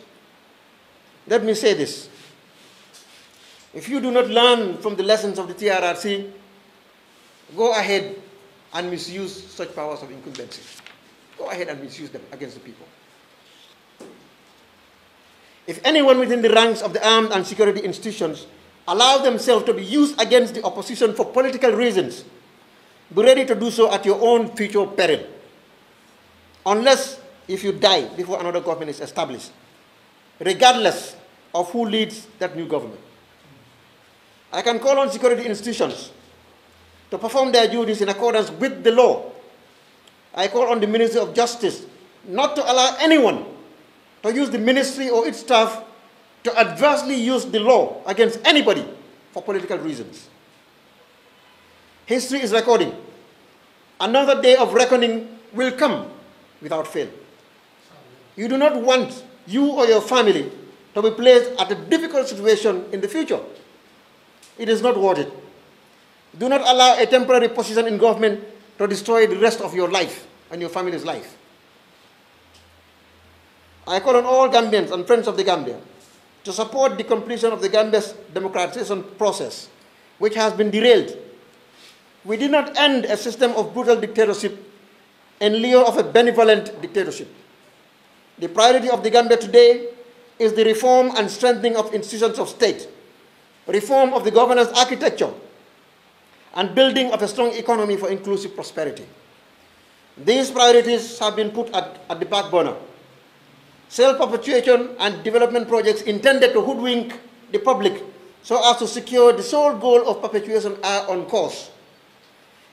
Let me say this. If you do not learn from the lessons of the TRRC, go ahead and misuse such powers of incumbency. Go ahead and misuse them against the people. If anyone within the ranks of the armed and security institutions allow themselves to be used against the opposition for political reasons, be ready to do so at your own future peril. Unless if you die before another government is established. regardless of who leads that new government. I can call on security institutions to perform their duties in accordance with the law. I call on the Ministry of Justice not to allow anyone to use the ministry or its staff to adversely use the law against anybody for political reasons. History is recording. Another day of reckoning will come without fail. You do not want you or your family to be placed at a difficult situation in the future. It is not worth it. Do not allow a temporary position in government to destroy the rest of your life and your family's life. I call on all Gambians and friends of the Gambia to support the completion of the Gambia's democratization process, which has been derailed. We did not end a system of brutal dictatorship in lieu of a benevolent dictatorship. The priority of the Gambia today is the reform and strengthening of institutions of state, reform of the governance architecture, and building of a strong economy for inclusive prosperity. These priorities have been put at, at the back burner. Self-perpetuation and development projects intended to hoodwink the public so as to secure the sole goal of perpetuation are on course.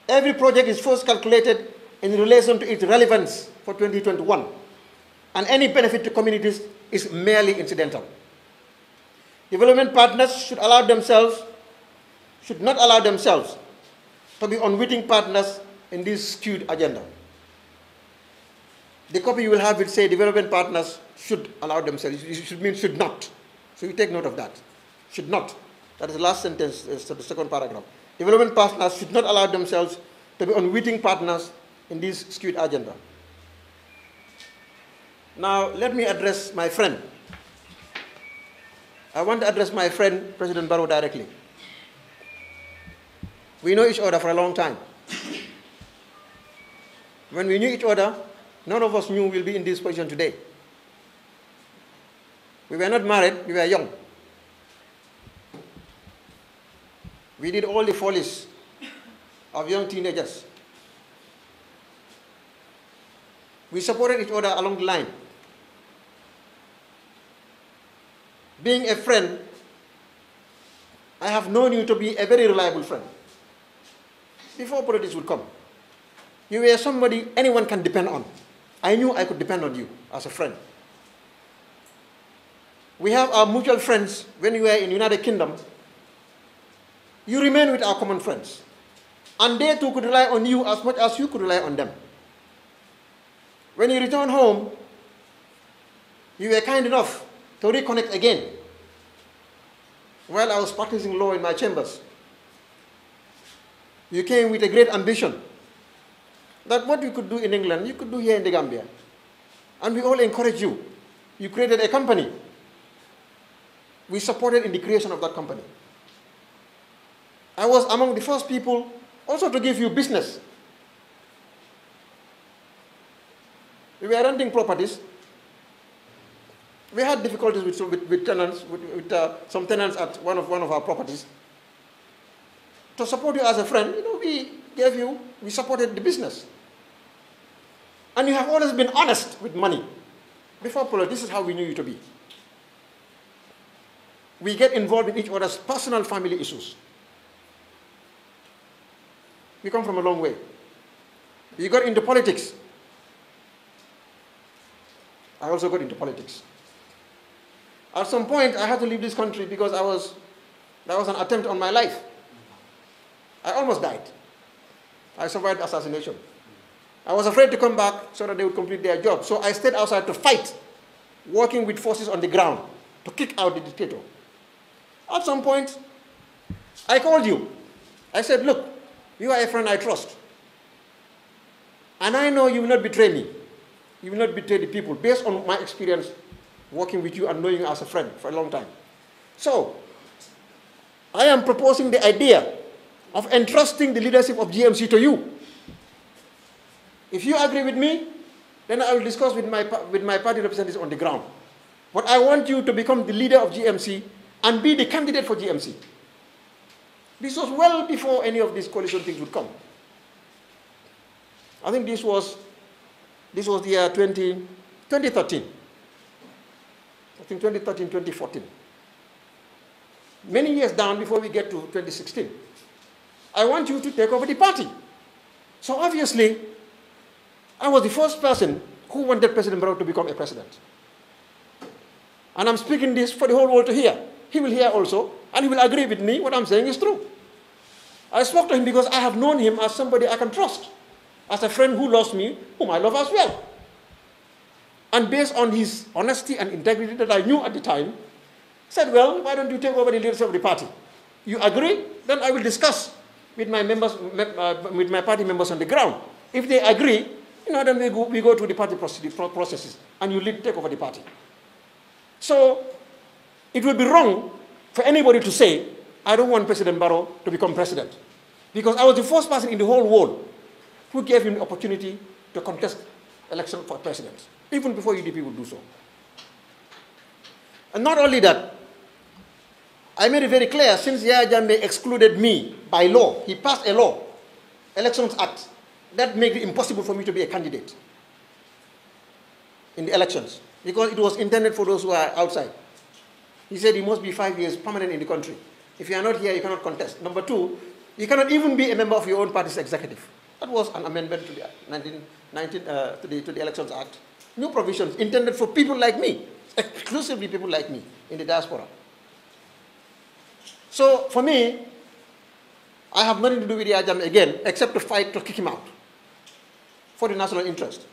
Every project is first calculated in relation to its relevance for 2021, and any benefit to communities is merely incidental. Development partners should allow themselves, should not allow themselves to be unwitting partners in this skewed agenda. The copy you will have will say development partners should allow themselves. It should mean should not. So you take note of that. Should not. That is the last sentence, uh, the second paragraph. Development partners should not allow themselves to be unwitting partners in this skewed agenda. Now, let me address my friend. I want to address my friend, President Barrow, directly. We know each other for a long time. When we knew each other, none of us knew we'll be in this position today. We were not married, we were young. We did all the follies of young teenagers. We supported each other along the line. Being a friend, I have known you to be a very reliable friend. Before politics would come, you were somebody anyone can depend on. I knew I could depend on you as a friend. We have our mutual friends when you were in United Kingdom. You remain with our common friends. And they too could rely on you as much as you could rely on them. When you return home, you were kind enough to reconnect again while I was practicing law in my chambers. You came with a great ambition that what you could do in England, you could do here in the Gambia. And we all encourage you. You created a company. We supported in the creation of that company. I was among the first people also to give you business. We were renting properties. We had difficulties with, with, with tenants, with, with uh, some tenants at one of, one of our properties. To support you as a friend, you know, we gave you, we supported the business. And you have always been honest with money. Before Polo, this is how we knew you to be. We get involved in each other's personal family issues. We come from a long way. You got into politics. I also got into politics. At some point, I had to leave this country because I was, there was an attempt on my life. I almost died. I survived assassination. I was afraid to come back so that they would complete their job. So I stayed outside to fight, working with forces on the ground to kick out the dictator. At some point, I called you. I said, Look, you are a friend I trust. And I know you will not betray me. You will not betray the people based on my experience working with you and knowing you as a friend for a long time. So, I am proposing the idea of entrusting the leadership of GMC to you. If you agree with me, then I will discuss with my, with my party representatives on the ground. But I want you to become the leader of GMC and be the candidate for GMC. This was well before any of these coalition things would come. I think this was, this was the year 20, 2013. I think 2013, 2014. Many years down before we get to 2016. I want you to take over the party. So obviously, I was the first person who wanted President Barrow to become a president. And I'm speaking this for the whole world to hear. He will hear also, and he will agree with me. What I'm saying is true. I spoke to him because I have known him as somebody I can trust, as a friend who loves me, whom I love as well. And based on his honesty and integrity that I knew at the time, said, well, why don't you take over the leadership of the party? You agree? Then I will discuss with my members, uh, with my party members on the ground. If they agree, you know, then we go, we go through the party processes and you lead, take over the party. So it would be wrong for anybody to say, I don't want President Barrow to become president. Because I was the first person in the whole world who gave him the opportunity to contest election for president, even before UDP would do so. And not only that, I made it very clear since Yaya Jammeh excluded me by law, he passed a law, Elections Act, that made it impossible for me to be a candidate in the elections because it was intended for those who are outside. He said you must be five years permanent in the country. If you are not here, you cannot contest. Number two, you cannot even be a member of your own party's executive. That was an amendment to the, 19, 19, uh, to the, to the Elections Act. New provisions intended for people like me, exclusively people like me in the diaspora. So for me, I have nothing to do with the Ajam again except to fight to kick him out for the national interest.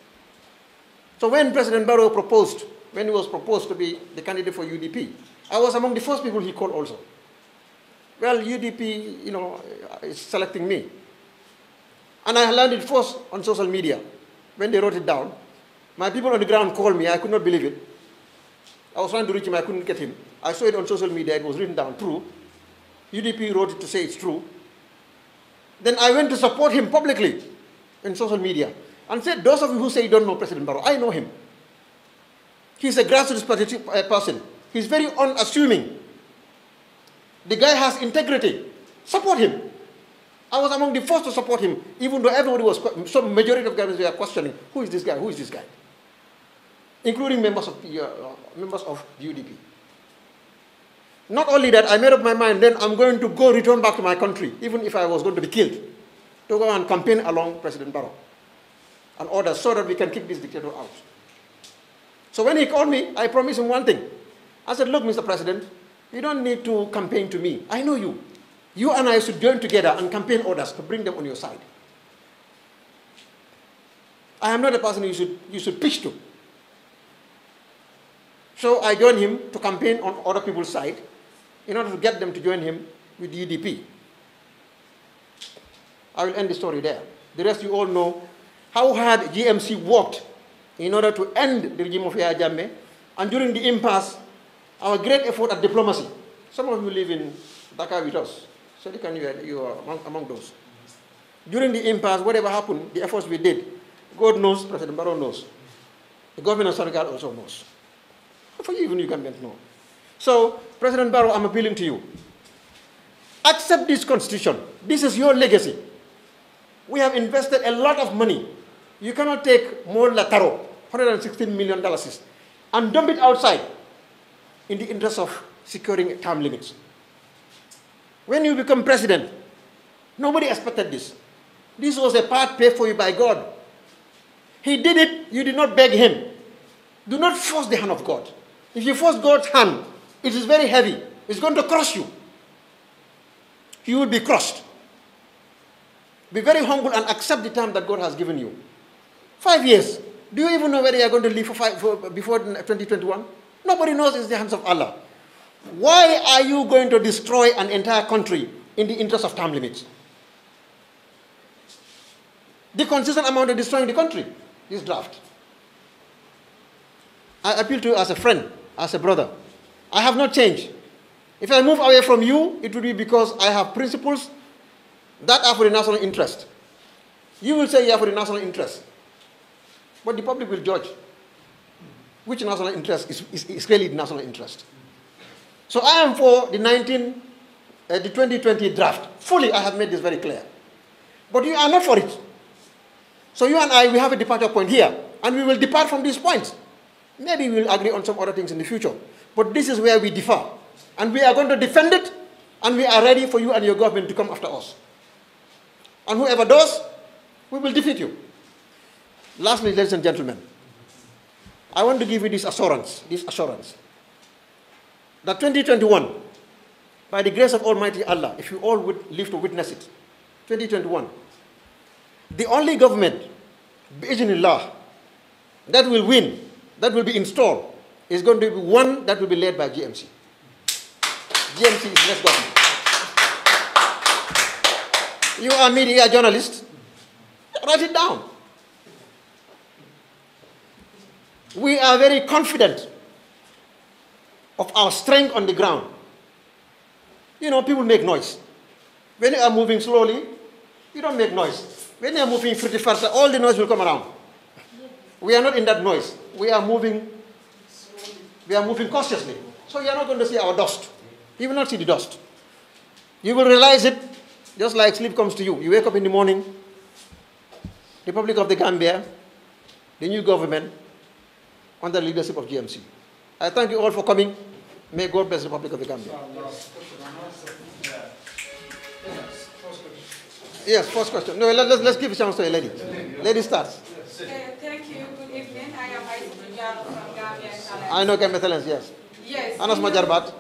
So when President Barrow proposed, when he was proposed to be the candidate for UDP, I was among the first people he called also. Well, UDP, you know, is selecting me. And I learned it first on social media when they wrote it down. My people on the ground called me. I could not believe it. I was trying to reach him. I couldn't get him. I saw it on social media. It was written down. True. UDP wrote it to say it's true. Then I went to support him publicly in social media and said, those of you who say you don't know President Barrow, I know him. He's a grassroots uh, person. He's very unassuming. The guy has integrity. Support him. I was among the first to support him, even though everybody was, some majority of guys were questioning, who is this guy, who is this guy? Including members of, uh, members of the UDP. Not only that, I made up my mind, then I'm going to go return back to my country, even if I was going to be killed, to go and campaign along President Barrow and others so that we can kick this dictator out. So when he called me, I promised him one thing. I said, look, Mr. President, you don't need to campaign to me. I know you. You and I should join together and campaign others to bring them on your side. I am not a person you should, you should pitch to. So I joined him to campaign on other people's side in order to get them to join him with the UDP. I will end the story there. The rest you all know how hard GMC worked in order to end the regime of Yahya Jammeh. And during the impasse, our great effort at diplomacy. Some of you live in Dakar with us. So you, can, you are among, among those. During the impasse, whatever happened, the efforts we did, God knows, President Barrow knows. The government of Senegal also knows. For you, even you can know. So, President Barrow, I'm appealing to you. Accept this constitution. This is your legacy. We have invested a lot of money. You cannot take more Lataro, $116 million, and dump it outside in the interest of securing term limits. When you become president, nobody expected this. This was a part paid for you by God. He did it, you did not beg him. Do not force the hand of God. If you force God's hand, it is very heavy. It's going to crush you. You will be crushed. Be very humble and accept the time that God has given you. Five years. Do you even know whether you are going to live for five, for, before 2021? Nobody knows it's the hands of Allah. Why are you going to destroy an entire country in the interest of time limits? The consistent amount of destroying the country, this draft. I appeal to you as a friend, as a brother. I have not changed. If I move away from you, it will be because I have principles that are for the national interest. You will say you are for the national interest. But the public will judge which national interest is, is, is really the national interest. So I am for the 19, uh, the 2020 draft. Fully, I have made this very clear. But you are not for it. So you and I, we have a departure point here, and we will depart from these points. Maybe we will agree on some other things in the future. But this is where we differ. And we are going to defend it, and we are ready for you and your government to come after us. And whoever does, we will defeat you. Lastly, ladies and gentlemen, I want to give you this assurance, this assurance, that 2021, by the grace of Almighty Allah, if you all would live to witness it, 2021, the only government, bi'idhnillah, that will win, that will be installed, is going to be one that will be led by GMC. GMC is next government. You are media journalists, write it down. We are very confident of our strength on the ground. You know, people make noise. When you are moving slowly, you don't make noise. When you are moving pretty fast, all the noise will come around. We are not in that noise. We are moving, we are moving cautiously. So you are not going to see our dust. You will not see the dust. You will realize it just like sleep comes to you. You wake up in the morning, Republic of the Gambia, the new government, under the leadership of GMC. I thank you all for coming. May God bless the Republic of the Gambia. Yes, first question. No, let, us let's give a chance to a lady. Lady starts. Uh, thank you. Good evening. I am Aisha Jalo from Gambia Talent. I know Talents, yes. Yes. Anas in your- Majarbat.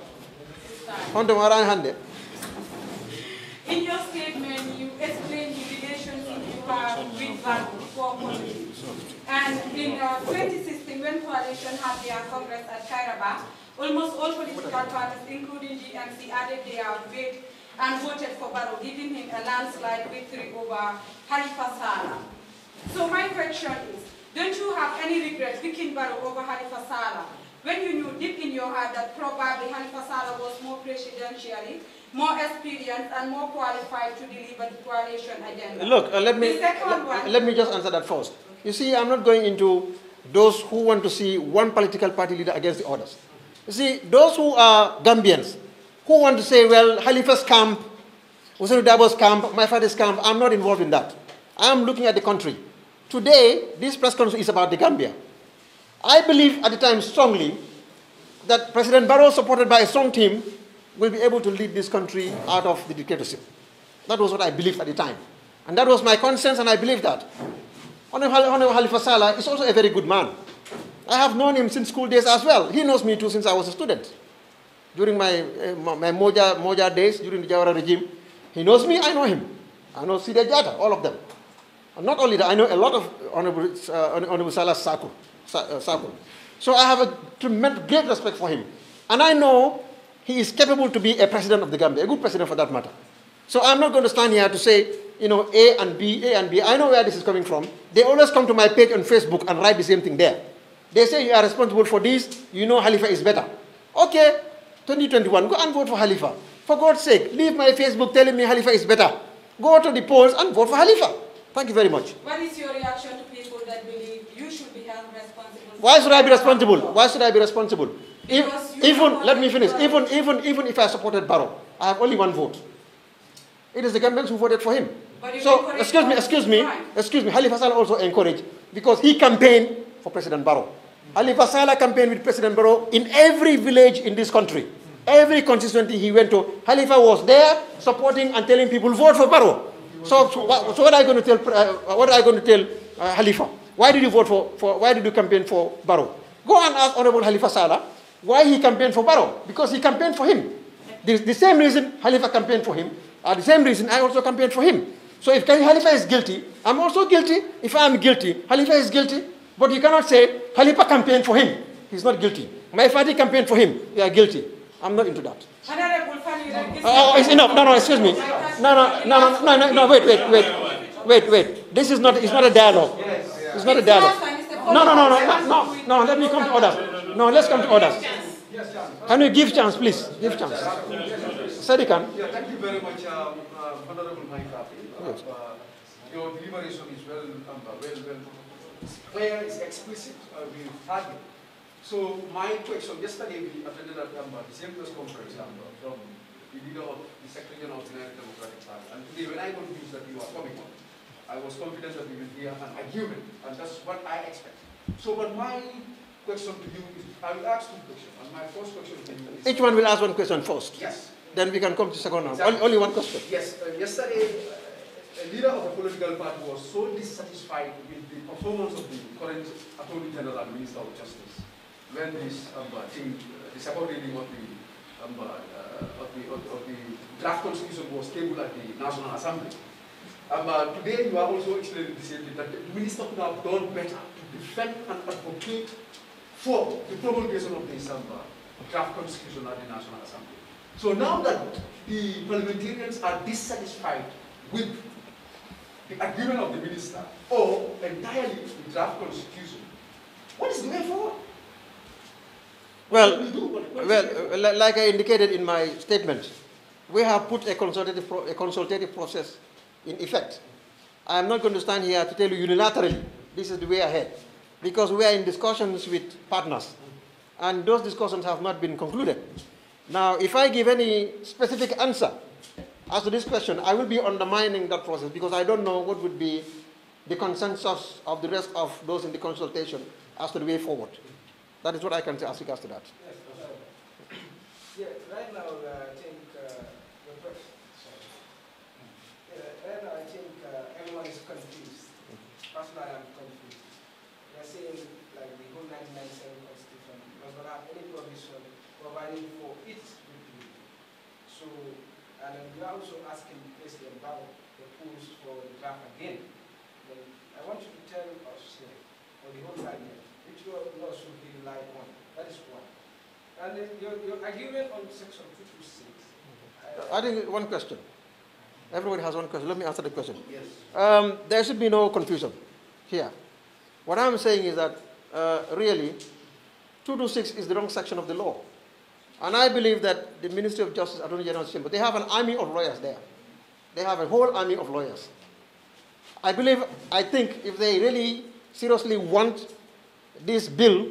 Honte Mara Hande. In your statement, you explained the relationship you have with Vangu for countries. And in uh, 2016, when coalition had their congress at Kairaba, almost all political parties, including GMC, added their weight and voted for Barrow, giving him a landslide victory over Halifa Sallah. So my question is, don't you have any regrets picking Barrow over Halifa Sallah when you knew deep in your heart that probably Halifa Saleh was more presidentially, more experienced and more qualified to deliver the coalition agenda? Look, uh, let me The second let, one. let me just answer that first. You see, I'm not going into those who want to see one political party leader against the others. You see, those who are Gambians, who want to say, well, Halifa's camp, Ousainou Darboe's camp, Mai Fatty's camp, I'm not involved in that. I'm looking at the country. Today, this press conference is about the Gambia. I believe at the time strongly that President Barrow, supported by a strong team, will be able to lead this country out of the dictatorship. That was what I believed at the time. And that was my conscience, and I believe that. Honorable Halifa is also a very good man. I have known him since school days as well. He knows me too since I was a student. During my, uh, my Moja, Moja days, during the Jawara regime, he knows me, I know him. I know Sidia Jatta, all of them. Not only that, I know a lot of Honorable, uh, Honorable uh, So I have a tremendous, great respect for him. And I know he is capable to be a president of the Gambia, a good president for that matter. So I'm not going to stand here to say, you know, A and B, A and B. I know where this is coming from. They always come to my page on Facebook and write the same thing there. They say you are responsible for this, you know Halifa is better. Okay, 2021, go and vote for Halifa. For God's sake, leave my Facebook telling me Halifa is better. Go to the polls and vote for Halifa. Thank you very much. What is your reaction to people that believe you should be held responsible? Why should I be responsible? Why should I be responsible? If, even, let me finish. Even, even, even if I supported Barrow, I have only one vote. It is the Gambians who voted for him. So, excuse me, excuse me, excuse me. Halifa Sallah also encouraged because he campaigned for President Barrow. Halifa Sallah campaigned with President Barrow in every village in this country. Every constituency he went to, Halifa was there supporting and telling people, vote for Barrow. So, so, what, so what are you going to tell, uh, what are you going to tell uh, Halifa? Why did you vote for, for, why did you campaign for Barrow? Go and ask Honorable Halifa Sallah why he campaigned for Barrow. Because he campaigned for him. The, the same reason Halifa campaigned for him, uh, the same reason I also campaigned for him. So if Halifa is guilty, I'm also guilty. If I am guilty, Halifa is guilty. But you cannot say Halifa campaigned for him. He's not guilty. My party campaigned for him. You are guilty. I'm not into that. Honorable Fanny, this Oh, it's enough. No, no, excuse me. No, no, no, no, no, no, no, wait, wait, wait. Wait, wait. This is not, it's not a dialogue. It's not a dialogue. No, no, no, no, no, no, no, let me come to others. No, let's come to others. Can we give chance, please? Give chance. Sadikan. Yeah, thank you very much, um, uh, Honorable Maikapi. Uh, uh, your deliberation is well, um, uh, well, well, clear, it's explicit, uh, we target. So my question, yesterday we attended at um, the same press conference um, from the leader of the Secretary of the United Democratic Party. And today when I got news that you are coming on, I was confident that we will hear an argument, and that's what I expect. So, but my question to you is, I will ask two questions. And my first question to you is... Each one will ask one question first. Yes. Then we can come to second round. Exactly. Only, only one question. Yes, uh, yesterday, uh, a leader of a political party was so dissatisfied with the performance of the current Attorney General and Minister of Justice when this um, uh, uh, the second reading of the, um, of, the, of, of the draft constitution was tabled at the National Assembly. Um, uh, today you are also explaining the same thing, that the minister could have done better to defend and advocate for the promulgation of this um, uh, draft constitution at the National Assembly. So now that the parliamentarians are dissatisfied with the agreement of the minister or entirely the draft constitution, what is the way forward? Well, well, like I indicated in my statement, we have put a consultative, a consultative process in effect. I am not going to stand here to tell you unilaterally this is the way ahead, because we are in discussions with partners, and those discussions have not been concluded. Now, if I give any specific answer as to this question, I will be undermining that process because I don't know what would be the consensus of the rest of those in the consultation as to the way forward. That is what I can say as regards to that. (coughs) Yeah, right now, uh, I think, uh, the sorry. Yeah, right now, I think uh, everyone is confused. Personally, I'm confused. They're saying, like, the whole 1997 constitution does not have any provision providing for its repeal. So, and then you're also asking President Barrow to push for the draft again. Then I want you to tell us here, for the whole parliament, which law should we rely on? That is one. And your, your argument on section 226. I think one question. Everybody has one question. Let me answer the question. Yes. Um, there should be no confusion here. What I'm saying is that uh, really, 226 is the wrong section of the law. And I believe that the Ministry of Justice, Attorney General's Chamber, they have an army of lawyers there. They have a whole army of lawyers. I believe, I think if they really seriously want this bill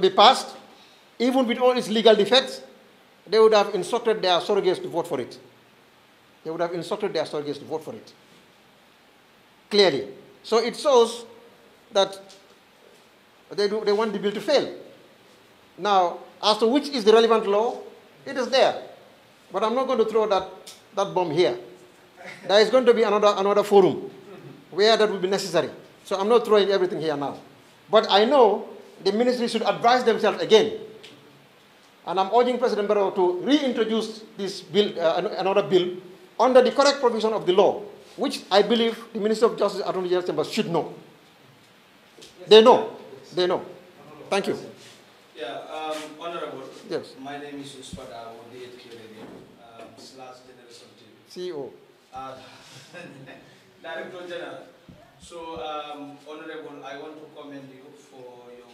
to be passed, even with all its legal defects, they would have instructed their surrogates to vote for it. They would have instructed their surrogates to vote for it. Clearly. So it shows that they, do, they want the bill to fail. Now, as to which is the relevant law, it is there. But I'm not going to throw that, that bomb here. There is going to be another, another forum where that will be necessary. So I'm not throwing everything here now. But I know the ministry should advise themselves again. And I'm urging President Barrow to reintroduce this bill, uh, another bill under the correct provision of the law, which I believe the Minister of Justice, Attorney General Chambers should know. They know. They know. Thank you. Yeah, um, Honorable. Yes. My name is Uspada Wodiet um, slash Generation TV. CEO. Uh, (laughs) Director General. So, um, Honorable, I want to commend you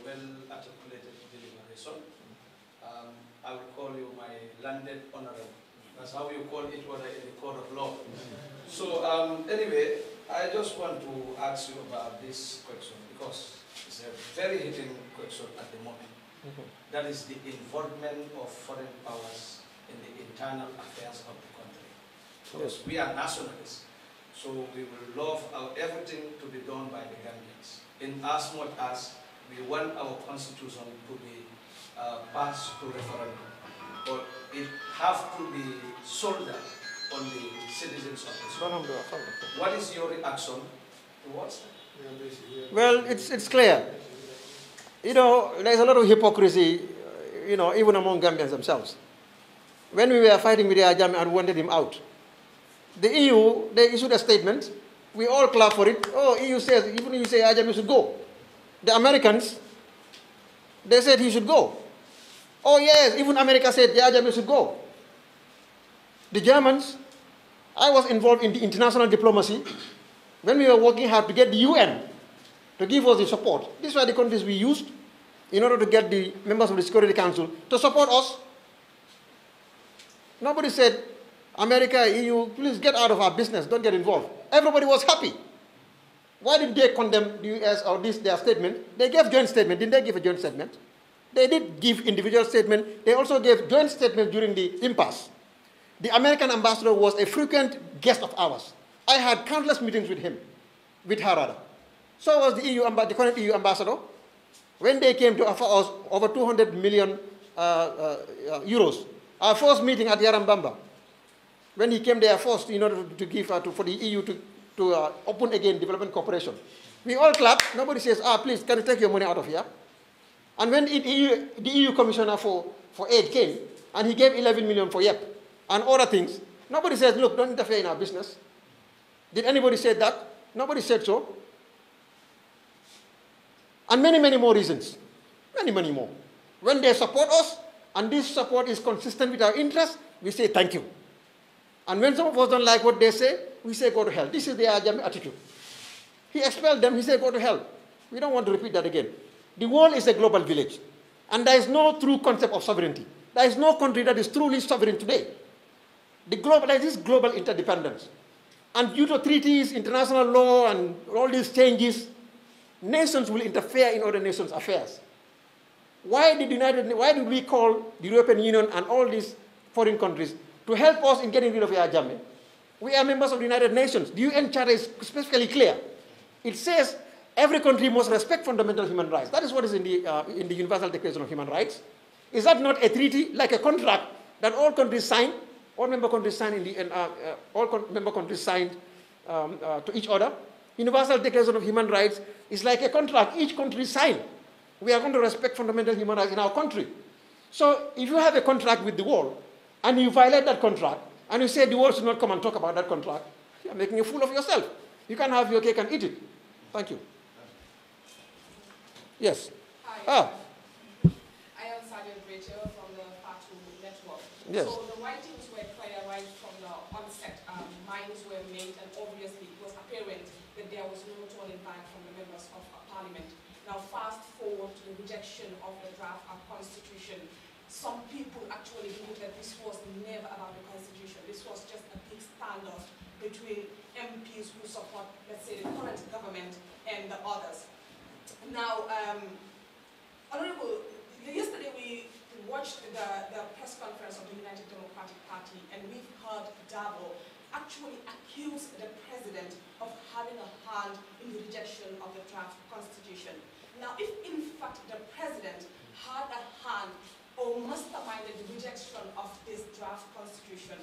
well-articulated deliberation. Um, I will call you my landed honorable. That's how you call it whether in the court of law. So, um, anyway, I just want to ask you about this question because it's a very hitting question at the moment. That is the involvement of foreign powers in the internal affairs of the country. Because we are nationalists, so we will love our, everything to be done by the Gambians. In as much as we want our constitution to be uh, passed to referendum, but it have to be soldered on the citizens of this country. What is your reaction towards that? Well, it's, it's clear. You know, there's a lot of hypocrisy, uh, you know, even among Gambians themselves. When we were fighting with Yahya Jammeh and wanted him out, the EU, they issued a statement. We all clap for it. Oh, EU says, even you say Jammeh should go. The Americans, they said he should go. Oh, yes, even America said Yahya Jammeh should go. The Germans, I was involved in the international diplomacy when we were working hard to get the UN to give us the support. These were the countries we used in order to get the members of the Security Council to support us. Nobody said, America, EU, please get out of our business, don't get involved. Everybody was happy. Why did they condemn the US or this their statement? They gave joint statement. Didn't they give a joint statement? They did give individual statement. They also gave joint statement during the impasse. The American ambassador was a frequent guest of ours. I had countless meetings with him, with rather. So was the EU, the current EU ambassador. when they came to offer us over 200 million uh, uh, euros, our first meeting at Yarambamba, when he came there first in order to, to give uh, to, for the EU to, to uh, open again development cooperation, we all clap. Nobody says, ah, please, can you take your money out of here? And when EU, the EU commissioner for, for aid came, and he gave 11 million for YEP and other things, nobody says, look, don't interfere in our business. Did anybody say that? Nobody said so. And many, many more reasons. Many, many more. When they support us, and this support is consistent with our interests, we say thank you. And when some of us don't like what they say, we say go to hell. This is their attitude. He expelled them, he said go to hell. We don't want to repeat that again. The world is a global village. And there is no true concept of sovereignty. There is no country that is truly sovereign today. The global, there is global interdependence. And due to treaties, international law, and all these changes, nations will interfere in other nations' affairs. Why did, United, why did we call the European Union and all these foreign countries to help us in getting rid of Yahya Jammeh? We are members of the United Nations. The UN Charter is specifically clear. It says every country must respect fundamental human rights. That is what is in the, uh, in the Universal Declaration of Human Rights. Is that not a treaty, like a contract, that all countries sign, all member countries sign in the, uh, uh, all member countries signed um, uh, to each other? Universal Declaration of Human Rights is like a contract each country sign. We are going to respect fundamental human rights in our country. So if you have a contract with the world and you violate that contract and you say the world should not come and talk about that contract, you are making a fool of yourself. You can have your cake and eat it. Thank you. Yes. Hi. Ah. I am Sergeant Rachel from the Fatu Network. Yes. So the writings were clear right from the onset. Um, minds were made, and obviously it was apparent that there was no turning back from the members of parliament. Now, fast forward to the rejection of the draft of constitution. Some people actually believe that this was never about the constitution. This was just a big standoff between MPs who support, let's say, the current government and the others. Now, um, Honorable, yesterday we watched the, the press conference of the United Democratic Party and we've heard Darboe actually accuse the president of having a hand in the rejection of the draft constitution. Now, if in fact the president had a hand or masterminded rejection of this draft constitution,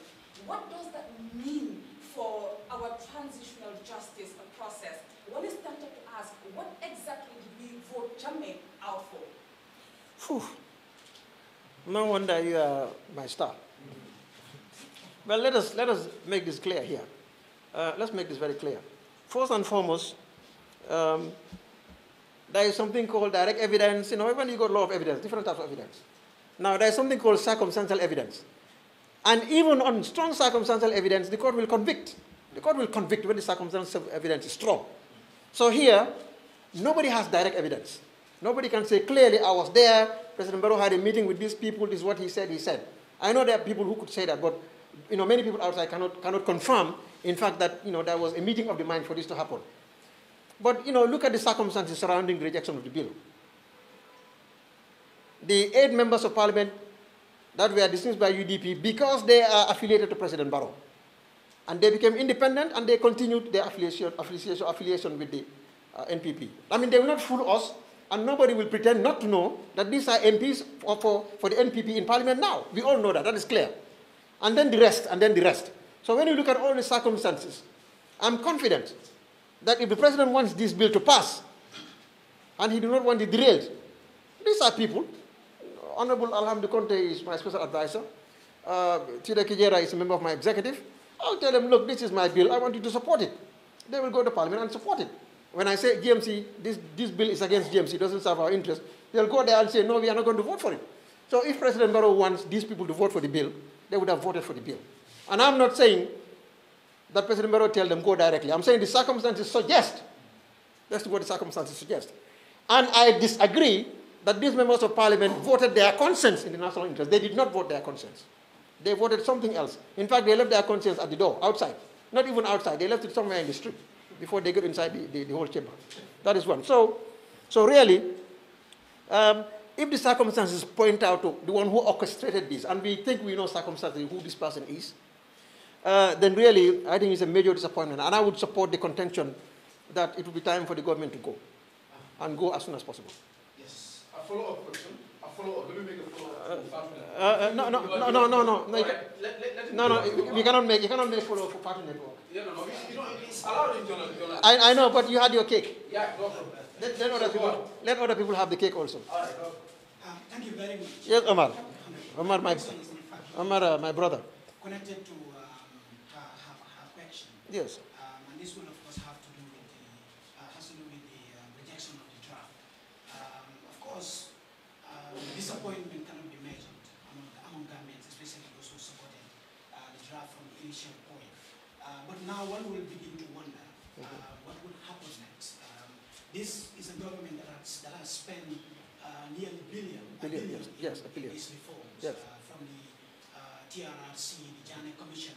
what does that mean for our transitional justice process? One is tempted to ask, what exactly did we vote Jammeh out for? Phew. No wonder you are my star. Well, let us, let us make this clear here. Uh, let's make this very clear. First and foremost, um, there is something called direct evidence. You know, when you got law of evidence, different types of evidence. Now, there is something called circumstantial evidence. And even on strong circumstantial evidence, the court will convict. The court will convict when the circumstantial evidence is strong. So here, nobody has direct evidence. Nobody can say clearly, I was there, President Barrow had a meeting with these people, this is what he said, he said. I know there are people who could say that, but you know, many people outside cannot, cannot confirm, in fact, that you know, there was a meeting of the mind for this to happen. But you know, look at the circumstances surrounding the rejection of the bill. The eight members of parliament that were dismissed by UDP because they are affiliated to President Barrow. And they became independent and they continued their affiliation, affiliation, affiliation with the uh, NPP. I mean, they will not fool us and nobody will pretend not to know that these are MPs for, for, for the NPP in parliament now. We all know that, that is clear. And then the rest, and then the rest. So when you look at all the circumstances, I'm confident that if the president wants this bill to pass, and he do not want it derailed, these are people. Honorable Alhamdu Conte is my special advisor. Uh, Kijera is a member of my executive. I'll tell them, look, this is my bill. I want you to support it. They will go to parliament and support it. When I say GMC, this, this bill is against GMC, it doesn't serve our interest, they'll go there and say, no, we are not going to vote for it. So if President Barrow wants these people to vote for the bill, they would have voted for the bill. And I'm not saying that President Barrow tell them go directly. I'm saying the circumstances suggest. That's what the circumstances suggest. And I disagree that these members of parliament voted their conscience in the national interest. They did not vote their conscience. They voted something else. In fact, they left their conscience at the door, outside. Not even outside. They left it somewhere in the street before they got inside the, the, the whole chamber. That is one. So, so really, um, if the circumstances point out to the one who orchestrated this, and we think we know circumstances who this person is, uh, then really, I think it's a major disappointment. And I would support the contention that it would be time for the government to go, and go as soon as possible. Yes. follow-up question. A follow-up. Let me make a follow-up. Uh, uh, uh, no, no, no, no, no, no, no, you let- let- let no, no, go. we- we cannot make, you cannot make follow-up for Fatu network. Yeah, no, no. You know, it's allowed in journal. journal. I, I know, but you had your cake. Yeah, no problem. Let, let other people, let other people have the cake also. All right, no. Uh, thank you very much. Yes, Omar. Omar, my, Omar, uh, my brother. Connected to um, her, her, her question. Yes. Um, and this will, of course, have to do with the, uh, has to do with the uh, rejection of the draft. Um, of course, uh, disappointment cannot be measured among, among Gambians, especially those who supported uh, the draft from the initial point. Uh, but now one will begin to wonder uh, what will happen next. Um, this is a government that has, that has spent uh, nearly billion, a Billion, billion yes, in billion. these reforms Yes. uh, from the uh, TRRC, the Janneh Commission,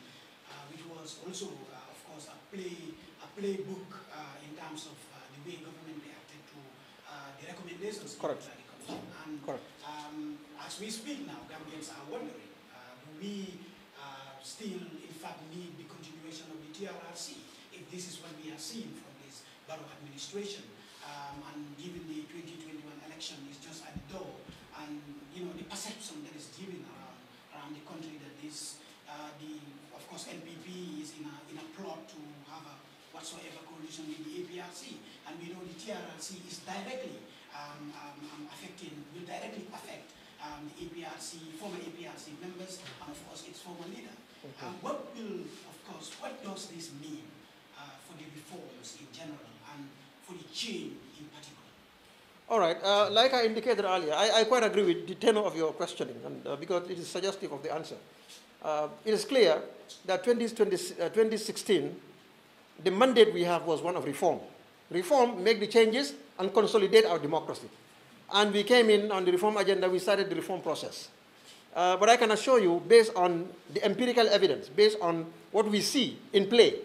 uh, which was also, uh, of course, a play a playbook uh, in terms of uh, the way government reacted to uh, the recommendations Correct. And Correct. um, as we speak now, Gambians are wondering, uh, do we uh, still, in fact, need the continuation of the TRRC if this is what we are seeing from this Barrow administration? Um, and given the 2021 election is just at the door, and you know the perception that is given around around the country that this, uh, the of course NPP is in a in a plot to have a whatsoever coalition with the APRC, and we know the TRRC is directly um, um, um, affecting will directly affect um, the APRC former APRC members and of course its former leader. Um, what will of course what does this mean uh, for the reforms in general and for the change in particular? All right. Uh, like I indicated earlier, I, I quite agree with the tenor of your questioning, and, uh, because it is suggestive of the answer. Uh, it is clear that 2020, uh, 2016, the mandate we have was one of reform. Reform, make the changes, and consolidate our democracy. And we came in on the reform agenda, we started the reform process. Uh, but I can assure you, based on the empirical evidence, based on what we see in play,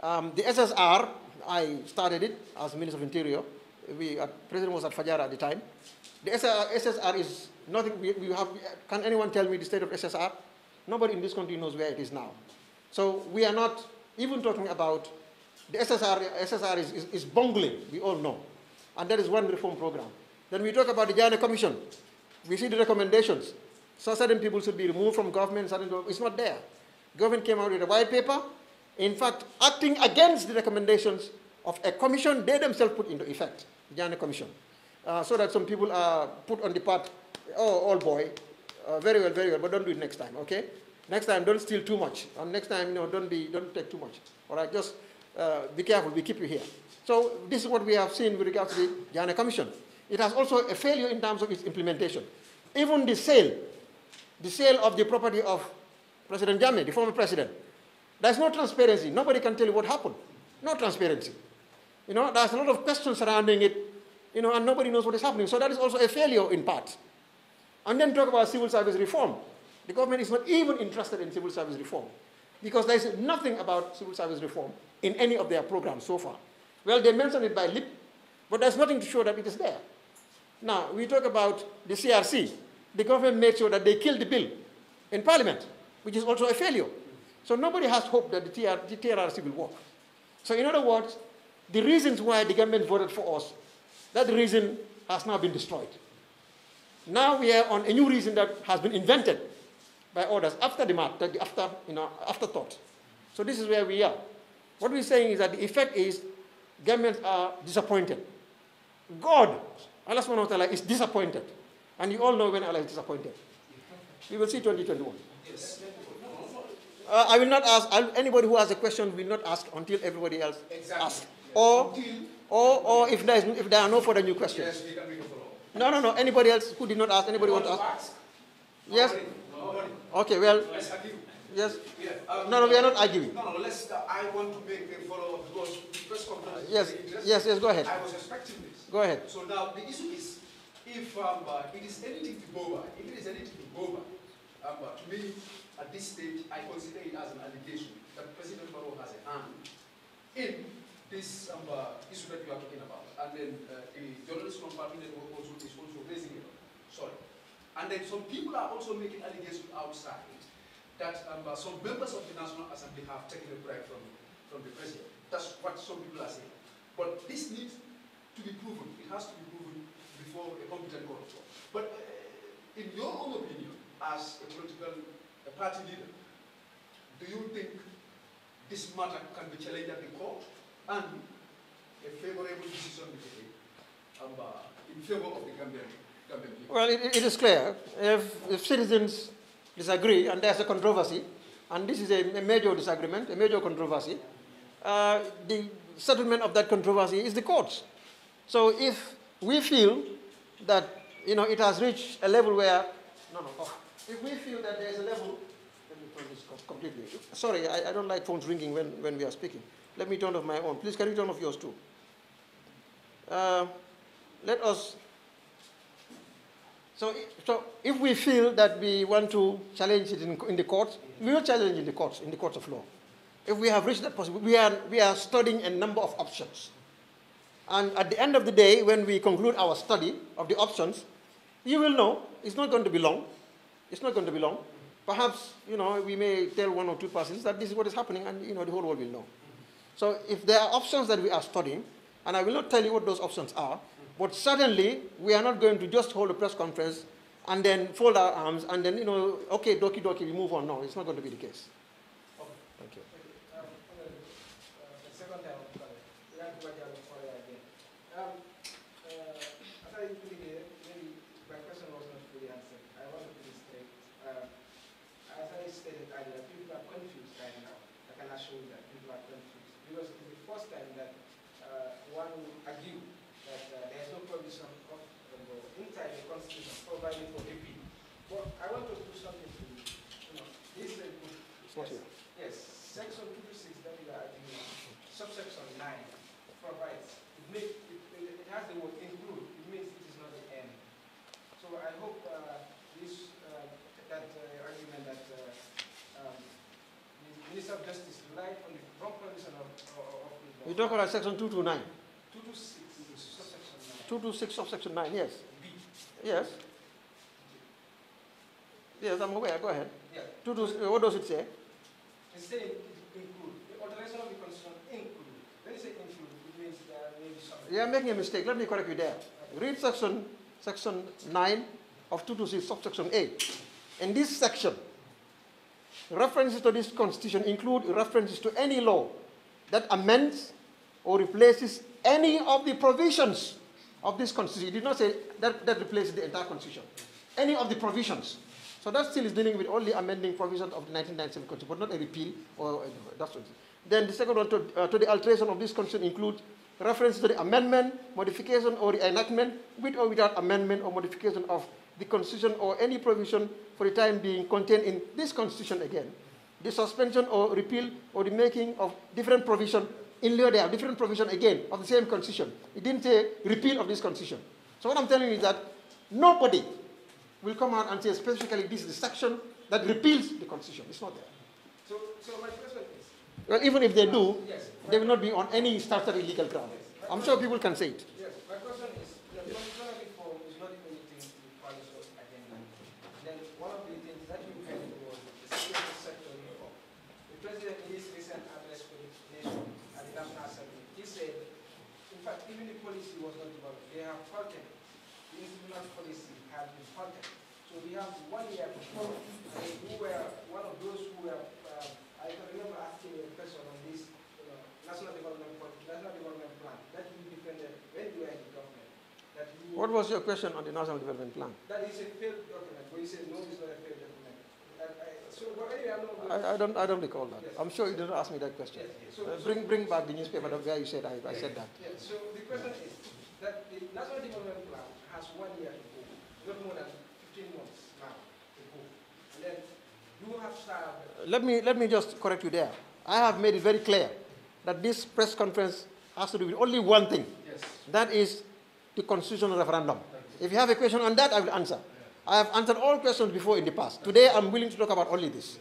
um, the SSR, I started it as Minister of Interior. We, uh, President was at Fajara at the time. The SSR, SSR is nothing, we, we have, can anyone tell me the state of SSR? Nobody in this country knows where it is now. So we are not even talking about the SSR, SSR is, is, is bungling, we all know. And that is one reform program. Then we talk about the Janneh Commission. We see the recommendations. So certain people should be removed from government, certain people, it's not there. Government came out with a white paper, in fact, acting against the recommendations of a commission they themselves put into effect, the Janneh Commission. Uh, so that some people are put on the path, oh, old boy, uh, very well, very well, but don't do it next time, okay? Next time, don't steal too much. And next time, you know, don't, be, don't take too much. All right, just uh, be careful, we keep you here. So this is what we have seen with regards to the Janneh Commission. It has also a failure in terms of its implementation. Even the sale, the sale of the property of President Jammeh, the former president, there's no transparency. Nobody can tell you what happened. No transparency. You know, there's a lot of questions surrounding it, you know, and nobody knows what is happening. So that is also a failure in part. And then talk about civil service reform. The government is not even interested in civil service reform because there is nothing about civil service reform in any of their programs so far. Well, they mention it by lip, but there's nothing to show that it is there. Now, we talk about the CRC. The government made sure that they killed the bill in parliament, which is also a failure. So nobody has hope that the, TR, the TRRC will work. So in other words, the reasons why the government voted for us, that reason has now been destroyed. Now we are on a new reason that has been invented by others after the after, you know, afterthought. So this is where we are. What we're saying is that the effect is governments are disappointed. God, Allah subhanahu wa ta'ala, is disappointed. And you all know when Allah is disappointed. We will see 2021. Uh, I will not ask, I'll, anybody who has a question will not ask until everybody else Exactly. asks. Or, or, or if, there is, if there are no further new questions. Yes, can make a follow-up. No, no, no. Anybody else who did not ask? Anybody want to ask? Yes? Okay, well. Yes. Yeah, um, No, no, we are not arguing. No, no, let's, uh, I want to make a follow-up because the press conference is Yes, yes, yes, go ahead. I was expecting this. Go ahead. So now the issue is, if um, uh, it is anything to go by, if it is anything to go by, um, uh, to me, at this stage, I consider it as an allegation that President Barrow has a hand in this um, uh, issue that you are talking about. And then uh, the journalist from Network also is also raising it. Sorry. And then some people are also making allegations outside that um, uh, some members of the National Assembly have taken a bribe from, from the president. That's what some people are saying. But this needs to be proven. It has to be proven before a competent court of law. But uh, in your own opinion, as a political a party leader, do you think this matter can be challenged at the court and a favorable decision be taken um, uh, in favor of the Gambian, Gambian people? Well, it, it is clear. If, if citizens disagree and there's a controversy, and this is a, a major disagreement, a major controversy, uh, the settlement of that controversy is the courts. So if we feel that you know it has reached a level where no no off. if we feel that there's a level let me turn this off completely. Sorry, I, I don't like phones ringing when, when we are speaking. Let me turn off my own. Please can you turn off yours too? Uh, let us so, so if we feel that we want to challenge it in, in the courts, we will challenge in the courts, in the courts of law. If we have reached that possibility, we are, we are studying a number of options. And at the end of the day, when we conclude our study of the options, you will know it's not going to be long. It's not going to be long. Perhaps, you know, we may tell one or two persons that this is what is happening and, you know, the whole world will know. So if there are options that we are studying, and I will not tell you what those options are, but certainly we are not going to just hold a press conference and then fold our arms and then, you know, okay, doki doki, we move on. No, it's not going to be the case. Thank you. Um, uh, the second time of calling, we have to watch out for it again. Um, uh, after you put it there, maybe my question was not fully answered. I want to put it straight. Uh, as I stated earlier, people are confused right now. I can assure you that people are confused. Because it's the first time that uh, one will argue that uh, there is no provision of uh, the inside the constitution providing for repeal. But I want to do something to you. You know, this is a good It's not yes. section two to six that we are arguing on, subsection nine provides, it makes, it, it it has the word include, it means it is not the end. So I hope, uh, this, uh, that uh, argument that, uh, um, the Minister of Justice relied on the wrong provision of, of, of the You talk about section 229. Two to six, subsection nine. 226 subsection 9, yes. B. Yes. Yes, I'm aware. Go ahead. Yeah. Two to, what does it say? Saying it include, the alteration of the constitution include. When you say include, it means there may be some. You are making a mistake. Let me correct you there. Read section, section 9 of 226 subsection A. In this section, references to this constitution include references to any law that amends or replaces any of the provisions of this constitution. It did not say that, that replaces the entire constitution. Any of the provisions. So that still is dealing with only amending provisions of the 1997 constitution, but not a repeal or uh, that's what. Then the second one to, uh, to the alteration of this constitution includes reference to the amendment, modification, or the enactment with or without amendment or modification of the constitution or any provision for the time being contained in this constitution again. The suspension or repeal or the making of different provision in lieu there, different provision again of the same constitution. It didn't say repeal of this constitution. So what I'm telling you is that nobody will come out and say specifically this is the section that repeals the constitution. It's not there. So, so my question is, Well, even if they do, Yes. they will not be on any statutory legal ground. I'm sure people can say it. Yes, my question is, the constitutional reform is not the only thing the coalition agenda. Then one of the things that you had was the security sector reform. The president in his recent address to the nation at the National Assembly, he said, in fact, even the policy was not developed. They have halted. The institutional policy has been halted. So we have one year before, and who were, one of those who were, um, I can remember asking a question on this, you know, national development, Pro- national development plan, that you defended when you were in the government. That you, What was your question on the National Development Plan? That is a failed document, but you said, no, it's not a failed document. So, but anyway, I'm not. I, I don't, I don't recall that. I'm sure you didn't ask me that question. So- Uh, bring, bring back the newspaper of where you said I, I said that. Yeah, so the question is that the national development plan has one year to go, not more than fifteen months now to go. And then you have started, Let me, let me just correct you there. I have made it very clear that this press conference has to do with only one thing. Yes. That is the constitutional referendum. If you have a question on that, I will answer. I have answered all questions before in the past. Today, I'm willing to talk about only this.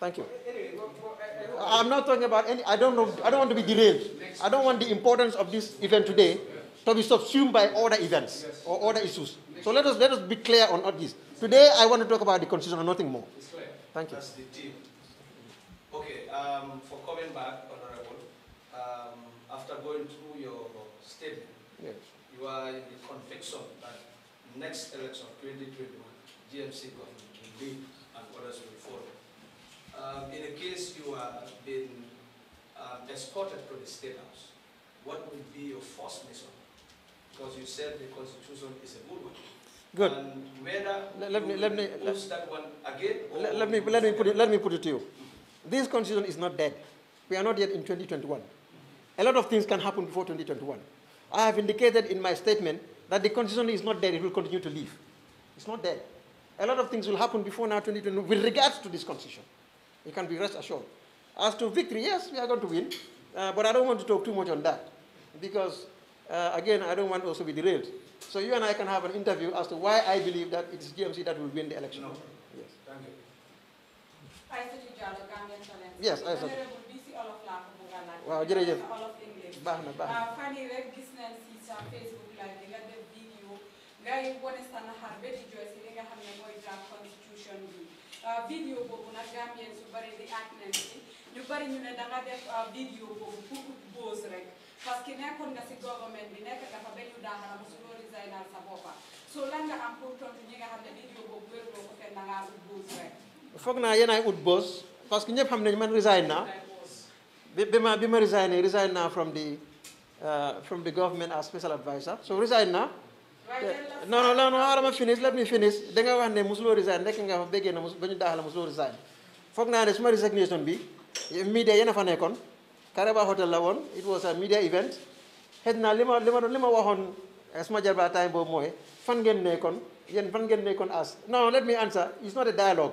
Thank you. anyway, well, well, I, I hope. I'm not talking about any, I don't know, I don't want to be derailed. I don't want the importance of this event today to be subsumed by other events or other issues. So let us, let us be clear on all this. Today, I want to talk about the constitution and nothing more. Thank you. That's the deal. Okay, um, for coming back, Honorable, um, after going through your statement, Yes. you are in the conviction that next election, 2021, GMC government will lead and others will follow. Um, in a case you are being um, escorted to the State House, what will be your first mission? Because you said the constitution is a good one. Good. And whether Let- let me- let me- push that one again Let, let me, let, me put it, let me put it to you. This constitution is not dead. We are not yet in 2021. A lot of things can happen before 2021. I have indicated in my statement that the constitution is not dead, it will continue to live. It's not dead. A lot of things will happen before now 2020 with regards to this constitution. You can be rest assured. As to victory, yes, we are going to win, uh, but I don't want to talk too much on that because, uh, again, I don't want to also be derailed. So you and I can have an interview as to why I believe that it's GMC that will win the election. Yes. Thank you. Aïssatou Diallo, Gambian Talents. Yes, Aïssatou. Honorable BC Olof laa ko bëgg a laaj. Waaw, jërëjëf. Baax na, baax na. Ah, fan yi rek gis nañ si sa Facebook live bi nga def vidéo nga yi wane sa naxar ba di jooy si li nga xam ne mooy draft constitution bi. Ah, vidéo boobu nag Gambien su bari di àgg nañ si ñu bari ñu ne da nga def ah, vidéo boobu pour buzz rek parce que nekkoon nga si government bi nekk nga fa ba ñu daaxala mosuloo resignal sa boppa so lan nga am pour tontu ñi nga xam ne vidéo boobu wéruloo ko fenn da ngaa ut boos rek. foog naa yéen ay ut boos parce que ñëpp xam nañu man resign naa bi ma bi ma resigné resign naa from the uh, from the government as special advisor. So resign naa non non non non xaaral ma finish let me finish. Da nga wax ne mosuloo resign nekk nga fa béggee na ba ñu daaxala mosuloo resign. Foog naa ne suma resignation bi media yéen a fa nekkoon. Kairaba Hotel la woon it was a media event. Xëy na li ma li ma li ma waxoon eh, suma jarbaa time boobu mooy fan ngeen nekkoon yéen fan ngeen nekkoon as no let me answer it's not a dialogue.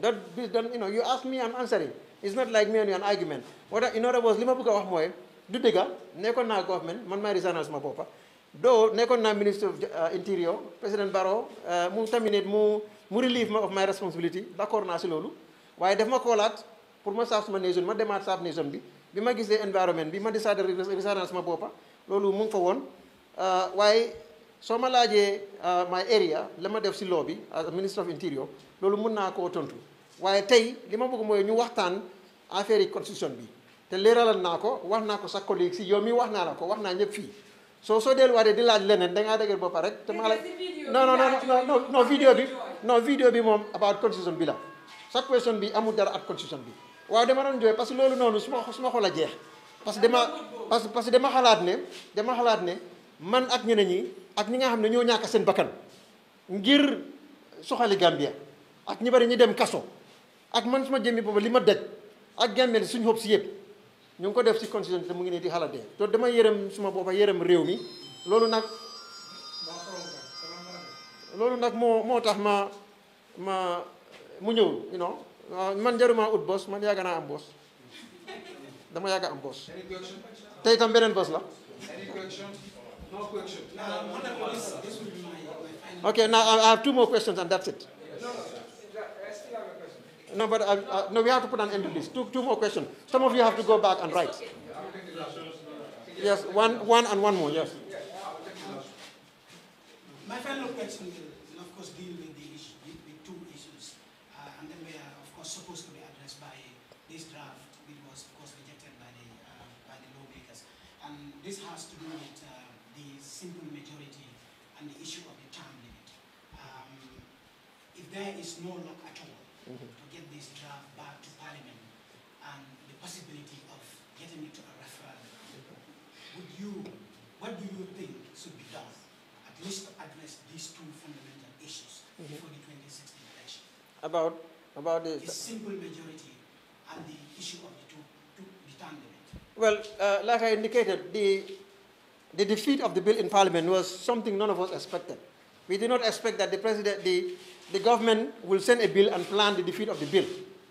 Don't you know you ask me I'm answering it's not like me and you an argument. I- in other words li ma bëgg a wax mooy du dëgga nekkoon naa government man maay resignal suma boppa. Doo nekkoon naa ministre of uh, interior président Barrow uh, mu terminate mu mu relieve ma of my responsibility. D'accord naa si loolu. Waaye daf ma koolaat pour ma saaf suma nation ma demaat saaf nation bi. Bi ma gisee environnement bi ma décidé resignal suma boppa. Loolu mu fa woon. Uh, waaye soo ma laajee my area la ma def si law bi as minister of interior mun naa koo tontu. Waaye affaire yi constitution bi. Te leeralal naa ko wax naa ko sa collègue si yow mi wax naa la ko wax naa ñëpp fii. Soo soo delluwaatee di laaj leneen da ngaa dëgër boppa rek te maa la non non non non vidéo bi non vidéo bi moom about constitution bi la. Chaque question bi amul dara ak constitution bi. Waaw dama doon jooy parce que loolu noonu su ma su ma xol a jeex. Parce que dama parce que parce que dama xalaat ne dama xalaat ne man ak ñeneen ñi ak ñi nga xam ne ñoo ñàkk seen bakkan ngir soxali Gambia ak ñi bari ñi dem kaso ak man suma jëmmi boobu li ma daj ak Gambia suñu xob si yëpp. ñu ngi ko def si constitution te mu ngi nii di xalaat dee te dama yërëm suma boppa yërëm réew mi. loolu nag loolu nag moo moo tax ma ma mu ñëw you know. Man jaruma ut bos man yàgg naa am bos. Dama yàgg am bos. Te itam beneen bos la. Ok final. Okay, now I have two more questions and that's it. No, but uh, uh, no, we have to put an end to this. Two, two more questions. Some of you have to go back and write. Yes, one, one and one more. Yes. My final question will, of course deal with the issue, with, two issues, uh, and then we are of course supposed to be addressed by this draft, which was of course rejected by the uh, by the lawmakers, and this has to do with uh, the simple majority and the issue of the term limit. Um, if there is no luck at all to get this draft back to Parliament and the possibility of getting it to a referendum, would you, what do you think should be done, at least to address these two fundamental issues before the 2016 election? About about The this. simple majority and the issue of the two, two the. Well, uh, like I indicated, the the defeat of the bill in Parliament was something none of us expected. We did not expect that the president, the the government will send a bill and plan the defeat of the bill.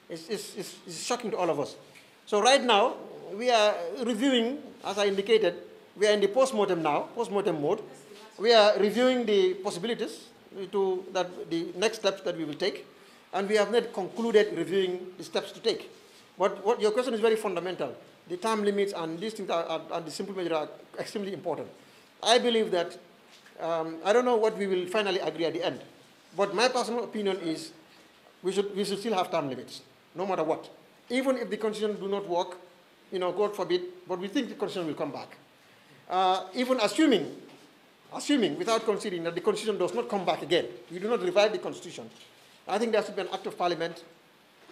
It's, it's, it's, it's shocking to all of us. So right now, we are reviewing, as I indicated, we are in the post-mortem now, post-mortem mode. We are reviewing the possibilities to that the next steps that we will take, and we have not concluded reviewing the steps to take. But what your question is very fundamental. The time limits and these things are, are, the simple measure are extremely important. I believe that um, I don't know what we will finally agree at the end, but my personal opinion is we should, we should still have time limits, no matter what. Even if the constitution do not work, you know, God forbid, but we think the constitution will come back. Uh, even assuming, assuming without considering that the constitution does not come back again, we do not revive the constitution, I think there should be an act of parliament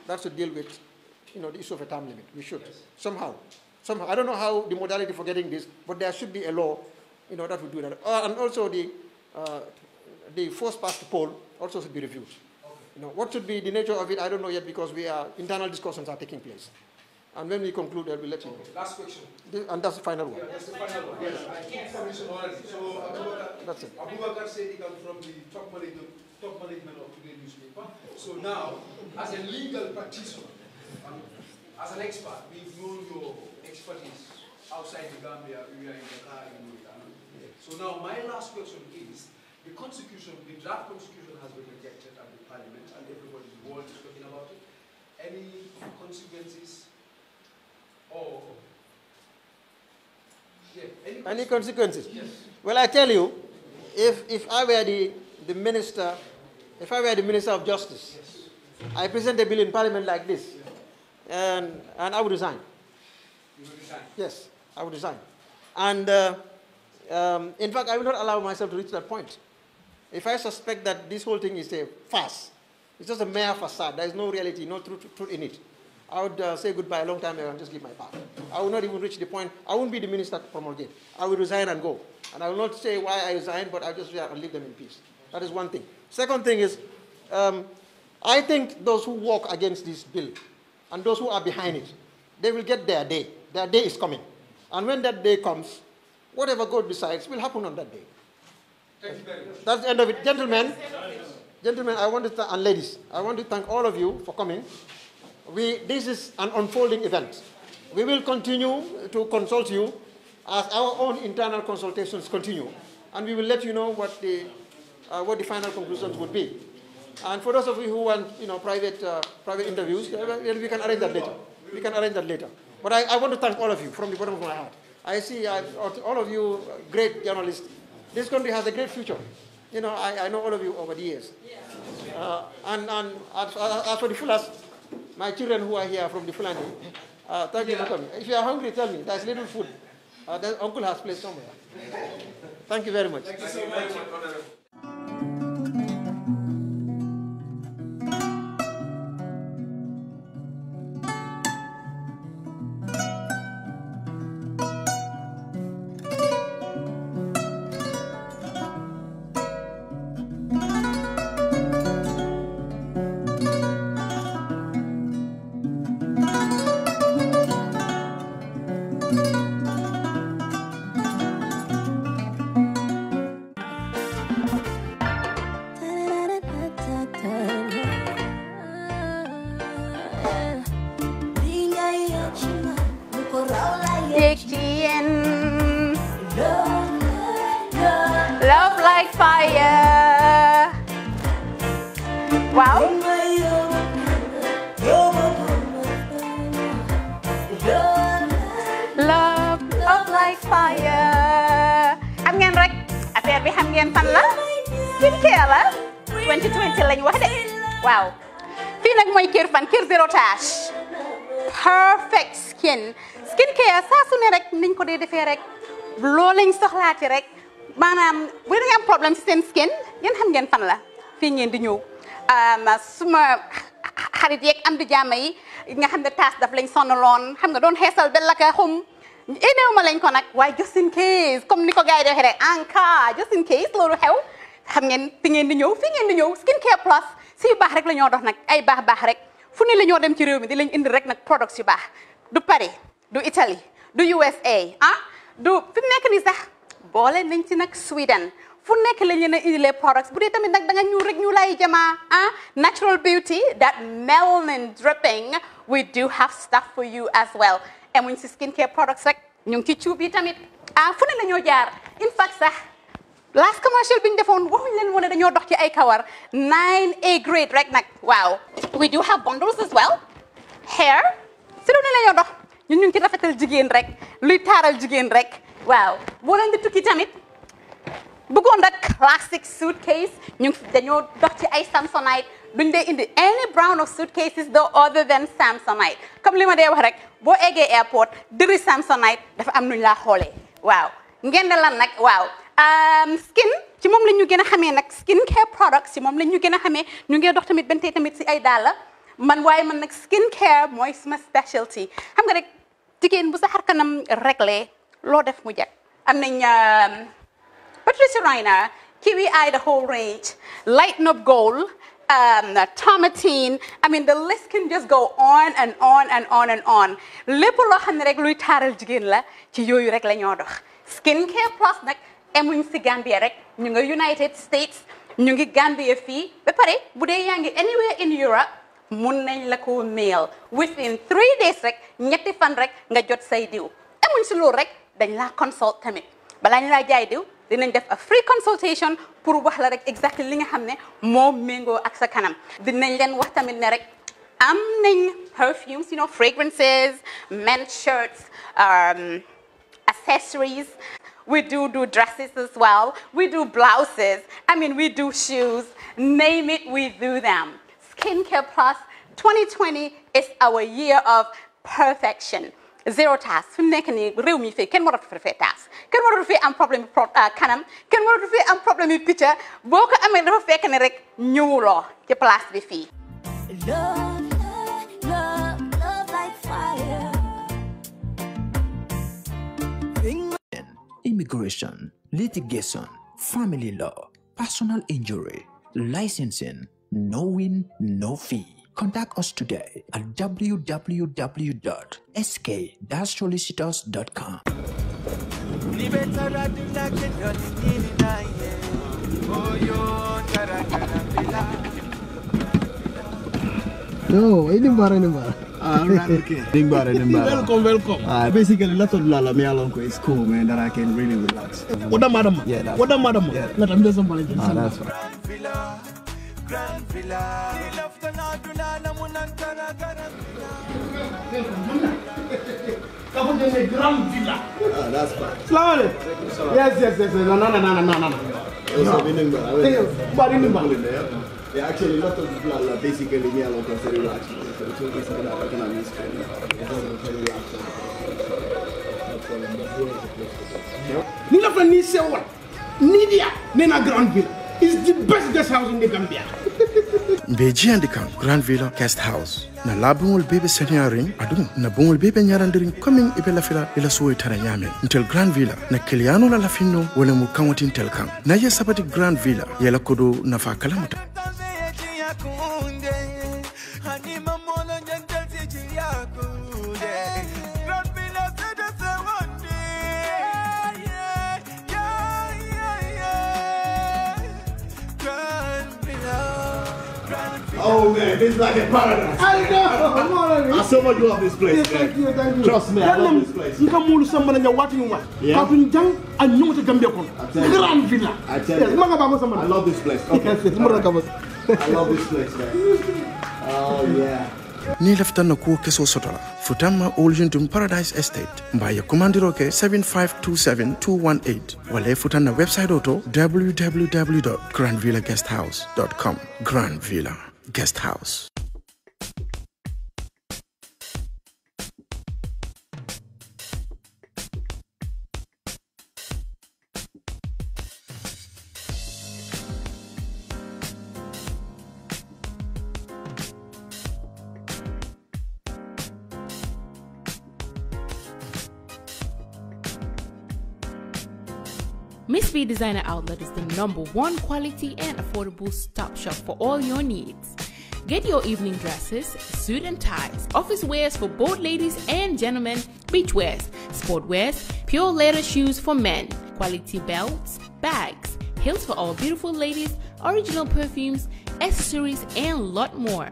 that should deal with you know, the issue of a term limit. We should, somehow. Somehow. I don't know how the modality for getting this, but there should be a law you know, that would do that. Uh, and also the, uh, the first past poll also should be reviewed. You know, what should be the nature of it, I don't know yet because we are, internal discussions are taking place. And when we conclude, I will let you know. Last question. The- And that's the final one. Yeah, that's the final one. Yes, I took permission already. So Abubakar, That's it. Abubakar Sedikan from the top management, top management of today's newspaper. So now, as a legal practitioner, and as an expert, we've known your expertise outside the Gambia. We are in Dakar, in Mauritania. So now my last question is, the constitution, the draft constitution has been rejected at the parliament and everybody in the world is talking about it. Any consequences or, yeah, any Any consequences? Yes. Well, I tell you, if, if I were the, the minister, if I were the minister of justice, I present a bill in parliament like this, and, and I would resign. You will resign. Yes, I would resign. And uh, um, in fact, I will not allow myself to reach that point. If I suspect that this whole thing is a farce, it's just a mere facade, there is no reality, no truth, truth in it, I would uh, say goodbye a long time ago and just give my part. I will not even reach the point, I won't be the minister to promulgate. I will resign and go. And I will not say why I resign, but I'll just I'll leave them in peace. That is one thing. Second thing is, um, I think those who walk against this bill and those who are behind it, they will get their day. Their day is coming. And when that day comes, whatever God decides will happen on that day. Thank you very much. That's the end of it. Gentlemen, gentlemen, I want to and ladies, I want to thank all of you for coming. We, this is an unfolding event. We will continue to consult you as our own internal consultations continue. And we will let you know what the, uh, what the final conclusions would be. And for those of you who want, you know, private, uh, private interviews, uh, we can arrange that later. We can arrange that later. But I, I want to thank all of you from the bottom of my heart. I see I, all of you uh, great journalists. This country has a great future. You know, I, I know all of you over the years. Uh, and and as, as for the Fulas, my children who are here from the Fulani, uh, thank you for coming. If you are hungry, tell me. There's little food. Uh, uncle has placed somewhere. Thank you very much. Thank you so much, thank you lañ soxlaati rek maanaam bu dee da nga am problème ci seen skin yéen xam ngeen fan la fii ngeen di ñëw suma xarit yeeg am di jàmm yi nga xam ne taas daf lañ sonaloon xam nga doon xeesal ba la ka xum éneew ma lañ ko nag waaye just in case comme ni ko gars yi di rek en cas just in case loolu xew xam ngeen fi ngeen di ñëw fi ngeen di ñëw skincare plus si yu baax rek la ñoo dox nag ay baax baax rek fu ne la ñoo dem ci réew mi di lañ indi rek nag products yu baax du Paris du Italie du USA ah du fi mu nekk nii sax boole nañ ci nag Sweden. Fu nekk lañ leen a indilee products. Bu dee tamit nag da nga ñuul rek ñu lay jamaa ah natural beauty that melanin dripping we do have stuff for you as well. And emuñ si skincare products rek ñu ngi ci cuub tamit ah fu ne la ñoo jaar in fact sax last commercial bi ñu defoon waxuñ leen woon ne dañoo dox ci ay kawar 9A grade rek nag waaw we do have bundles as well. Hair. Si lu ne la ñoo dox ñun ñu ngi ci rafetal jigéen rek luy taaral jigéen rek waaw boo leen di tukki tamit bëggoon rek classic suitcase ñu ngi dañoo dox ci ay samsonite duñ dee indi any brand of suitcases though other than samsonite. Comme li ma dee wax rek boo eggee airport diri samsonite dafa am nuñ laa xoolee. Waaw ngeen ne lan nag waaw. Um, skin ci moom la ñu gën a xamee nag skin care products ci moom la ñu gën a xamee ñu ngee dox tamit bentee tamit si ay dàlla man waaye man nag skin care mooy suma specialty. Xam nga rek jigéen bu sa xar kanam loo def mu jag am nañ um, Patricia Reiner Kiwi Eye the whole range Lighten Up Gold um, Tomatine. I mean the list can just go on and on and on and on. Lépp loo xam ne rek luy taaral la ci yooyu rek la ñoo dox. Skin care plus nag emuñ si Gambia rek. Ñu nga United States ñu ngi Gambia fii. Ba pare bu dee anywhere in Europe mun nañ la ko mail. Within three days rek ñetti fan rek nga jot say diw. Emuñ si loolu rek dañ laa consult tamit. Balaa ñu laa jaay diw dinañ def a free consultation pour wax la rek exactly li nga xam ne moo méngoo ak sa kanam. Dinañ leen wax tamit ne rek am nañ perfumes you know fragrances men's shirts um, accessories. We do do dresses as well. We do blouses. I mean we do shoes. Name it we do them. Skincare plus 2020 is our year of perfection zero task. Fi mu nekk nii réew mi fii kenn waratu fi fee taas kenn waratu fi am problème pro kanam kenn waratu fi am problème picca boo ko amee dafa fekk ne rek ñëwuloo ci place bi fii. Immigration, litigation, family law, personal injury, licensing, no win, no fee. Contact us today at www.sk-solicitors.com. Yo, ini bara ini bara. Ah, right, okay. (laughs) Dingbara, Dingbara. Welcome, welcome. Uh, basically, lot of lala me along is cool, man, that I can really relax. What the madam? Yeah, that's What the madam? Yeah. Let them do somebody. Ah, that's right. Kamu jadi grand villa. Ah, that's fine. Selamat. Yes, yes, yes. No, no, no, no, no, no, no. Also, we Dingbara. Thank you. Bari Dingbara. Yeah, actually, lot of lala basically me along is very relax. So it's always something that I can understand. It's always very relaxed. Ni la fa ni sewal. Ni is the best guest house in the Gambia. mbeji andikan grand villa guest house. Na labuŋol bee be seneyaariŋ aduŋ na buŋol bee be ɲarandiriŋ komiŋ i be lafila i la suwo tara ɲaameŋ ntel grand villa. Na kiliyaano la lafinno wo le kaŋo tin tel kaŋ na ye sabati grand villa. Ye la kodo nafa kalamuta. Oh man, this is like a paradise. I know. Come on, I so much love this place. Yeah, thank you, thank you. Trust me, I love this place. Nka mulu samba na wati wa. Yeah. Katun jang a nyungu te Gambia kon. tell you. Grand villa. I tell Yes, you. manga ba mo. I love this place. Okay. Yes, yes, mura. I love this place, man. Oh yeah. ni laftan na kuwo keso sotola futanma oljuntum paradise estate mba ye commandiro ke 7527218 wala ye futan na website oto www grandvillaguesthouse com grand villa guest house Designer Outlet is the number one quality and affordable stop shop for all your needs. Get your evening dresses, suit and ties, office wears for both ladies and gentlemen, beach wears, sport wears, pure leather shoes for men, quality belts, bags, heels for our beautiful ladies, original perfumes, accessories, and a lot more.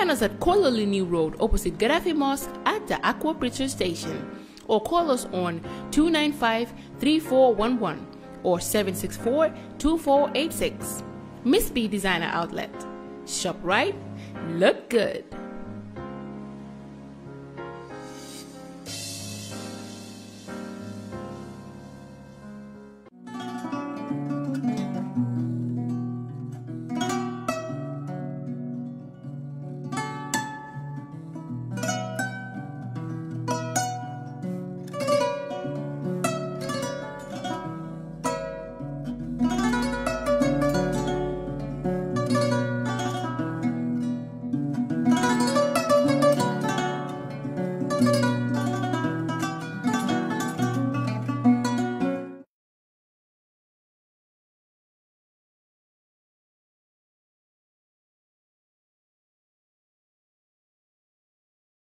Find us at Kololini Road opposite Gaddafi Mosque at the Aqua Preacher Station or call us on 295 3411 or 764 2486. Miss B Designer Outlet. Shop right, look good.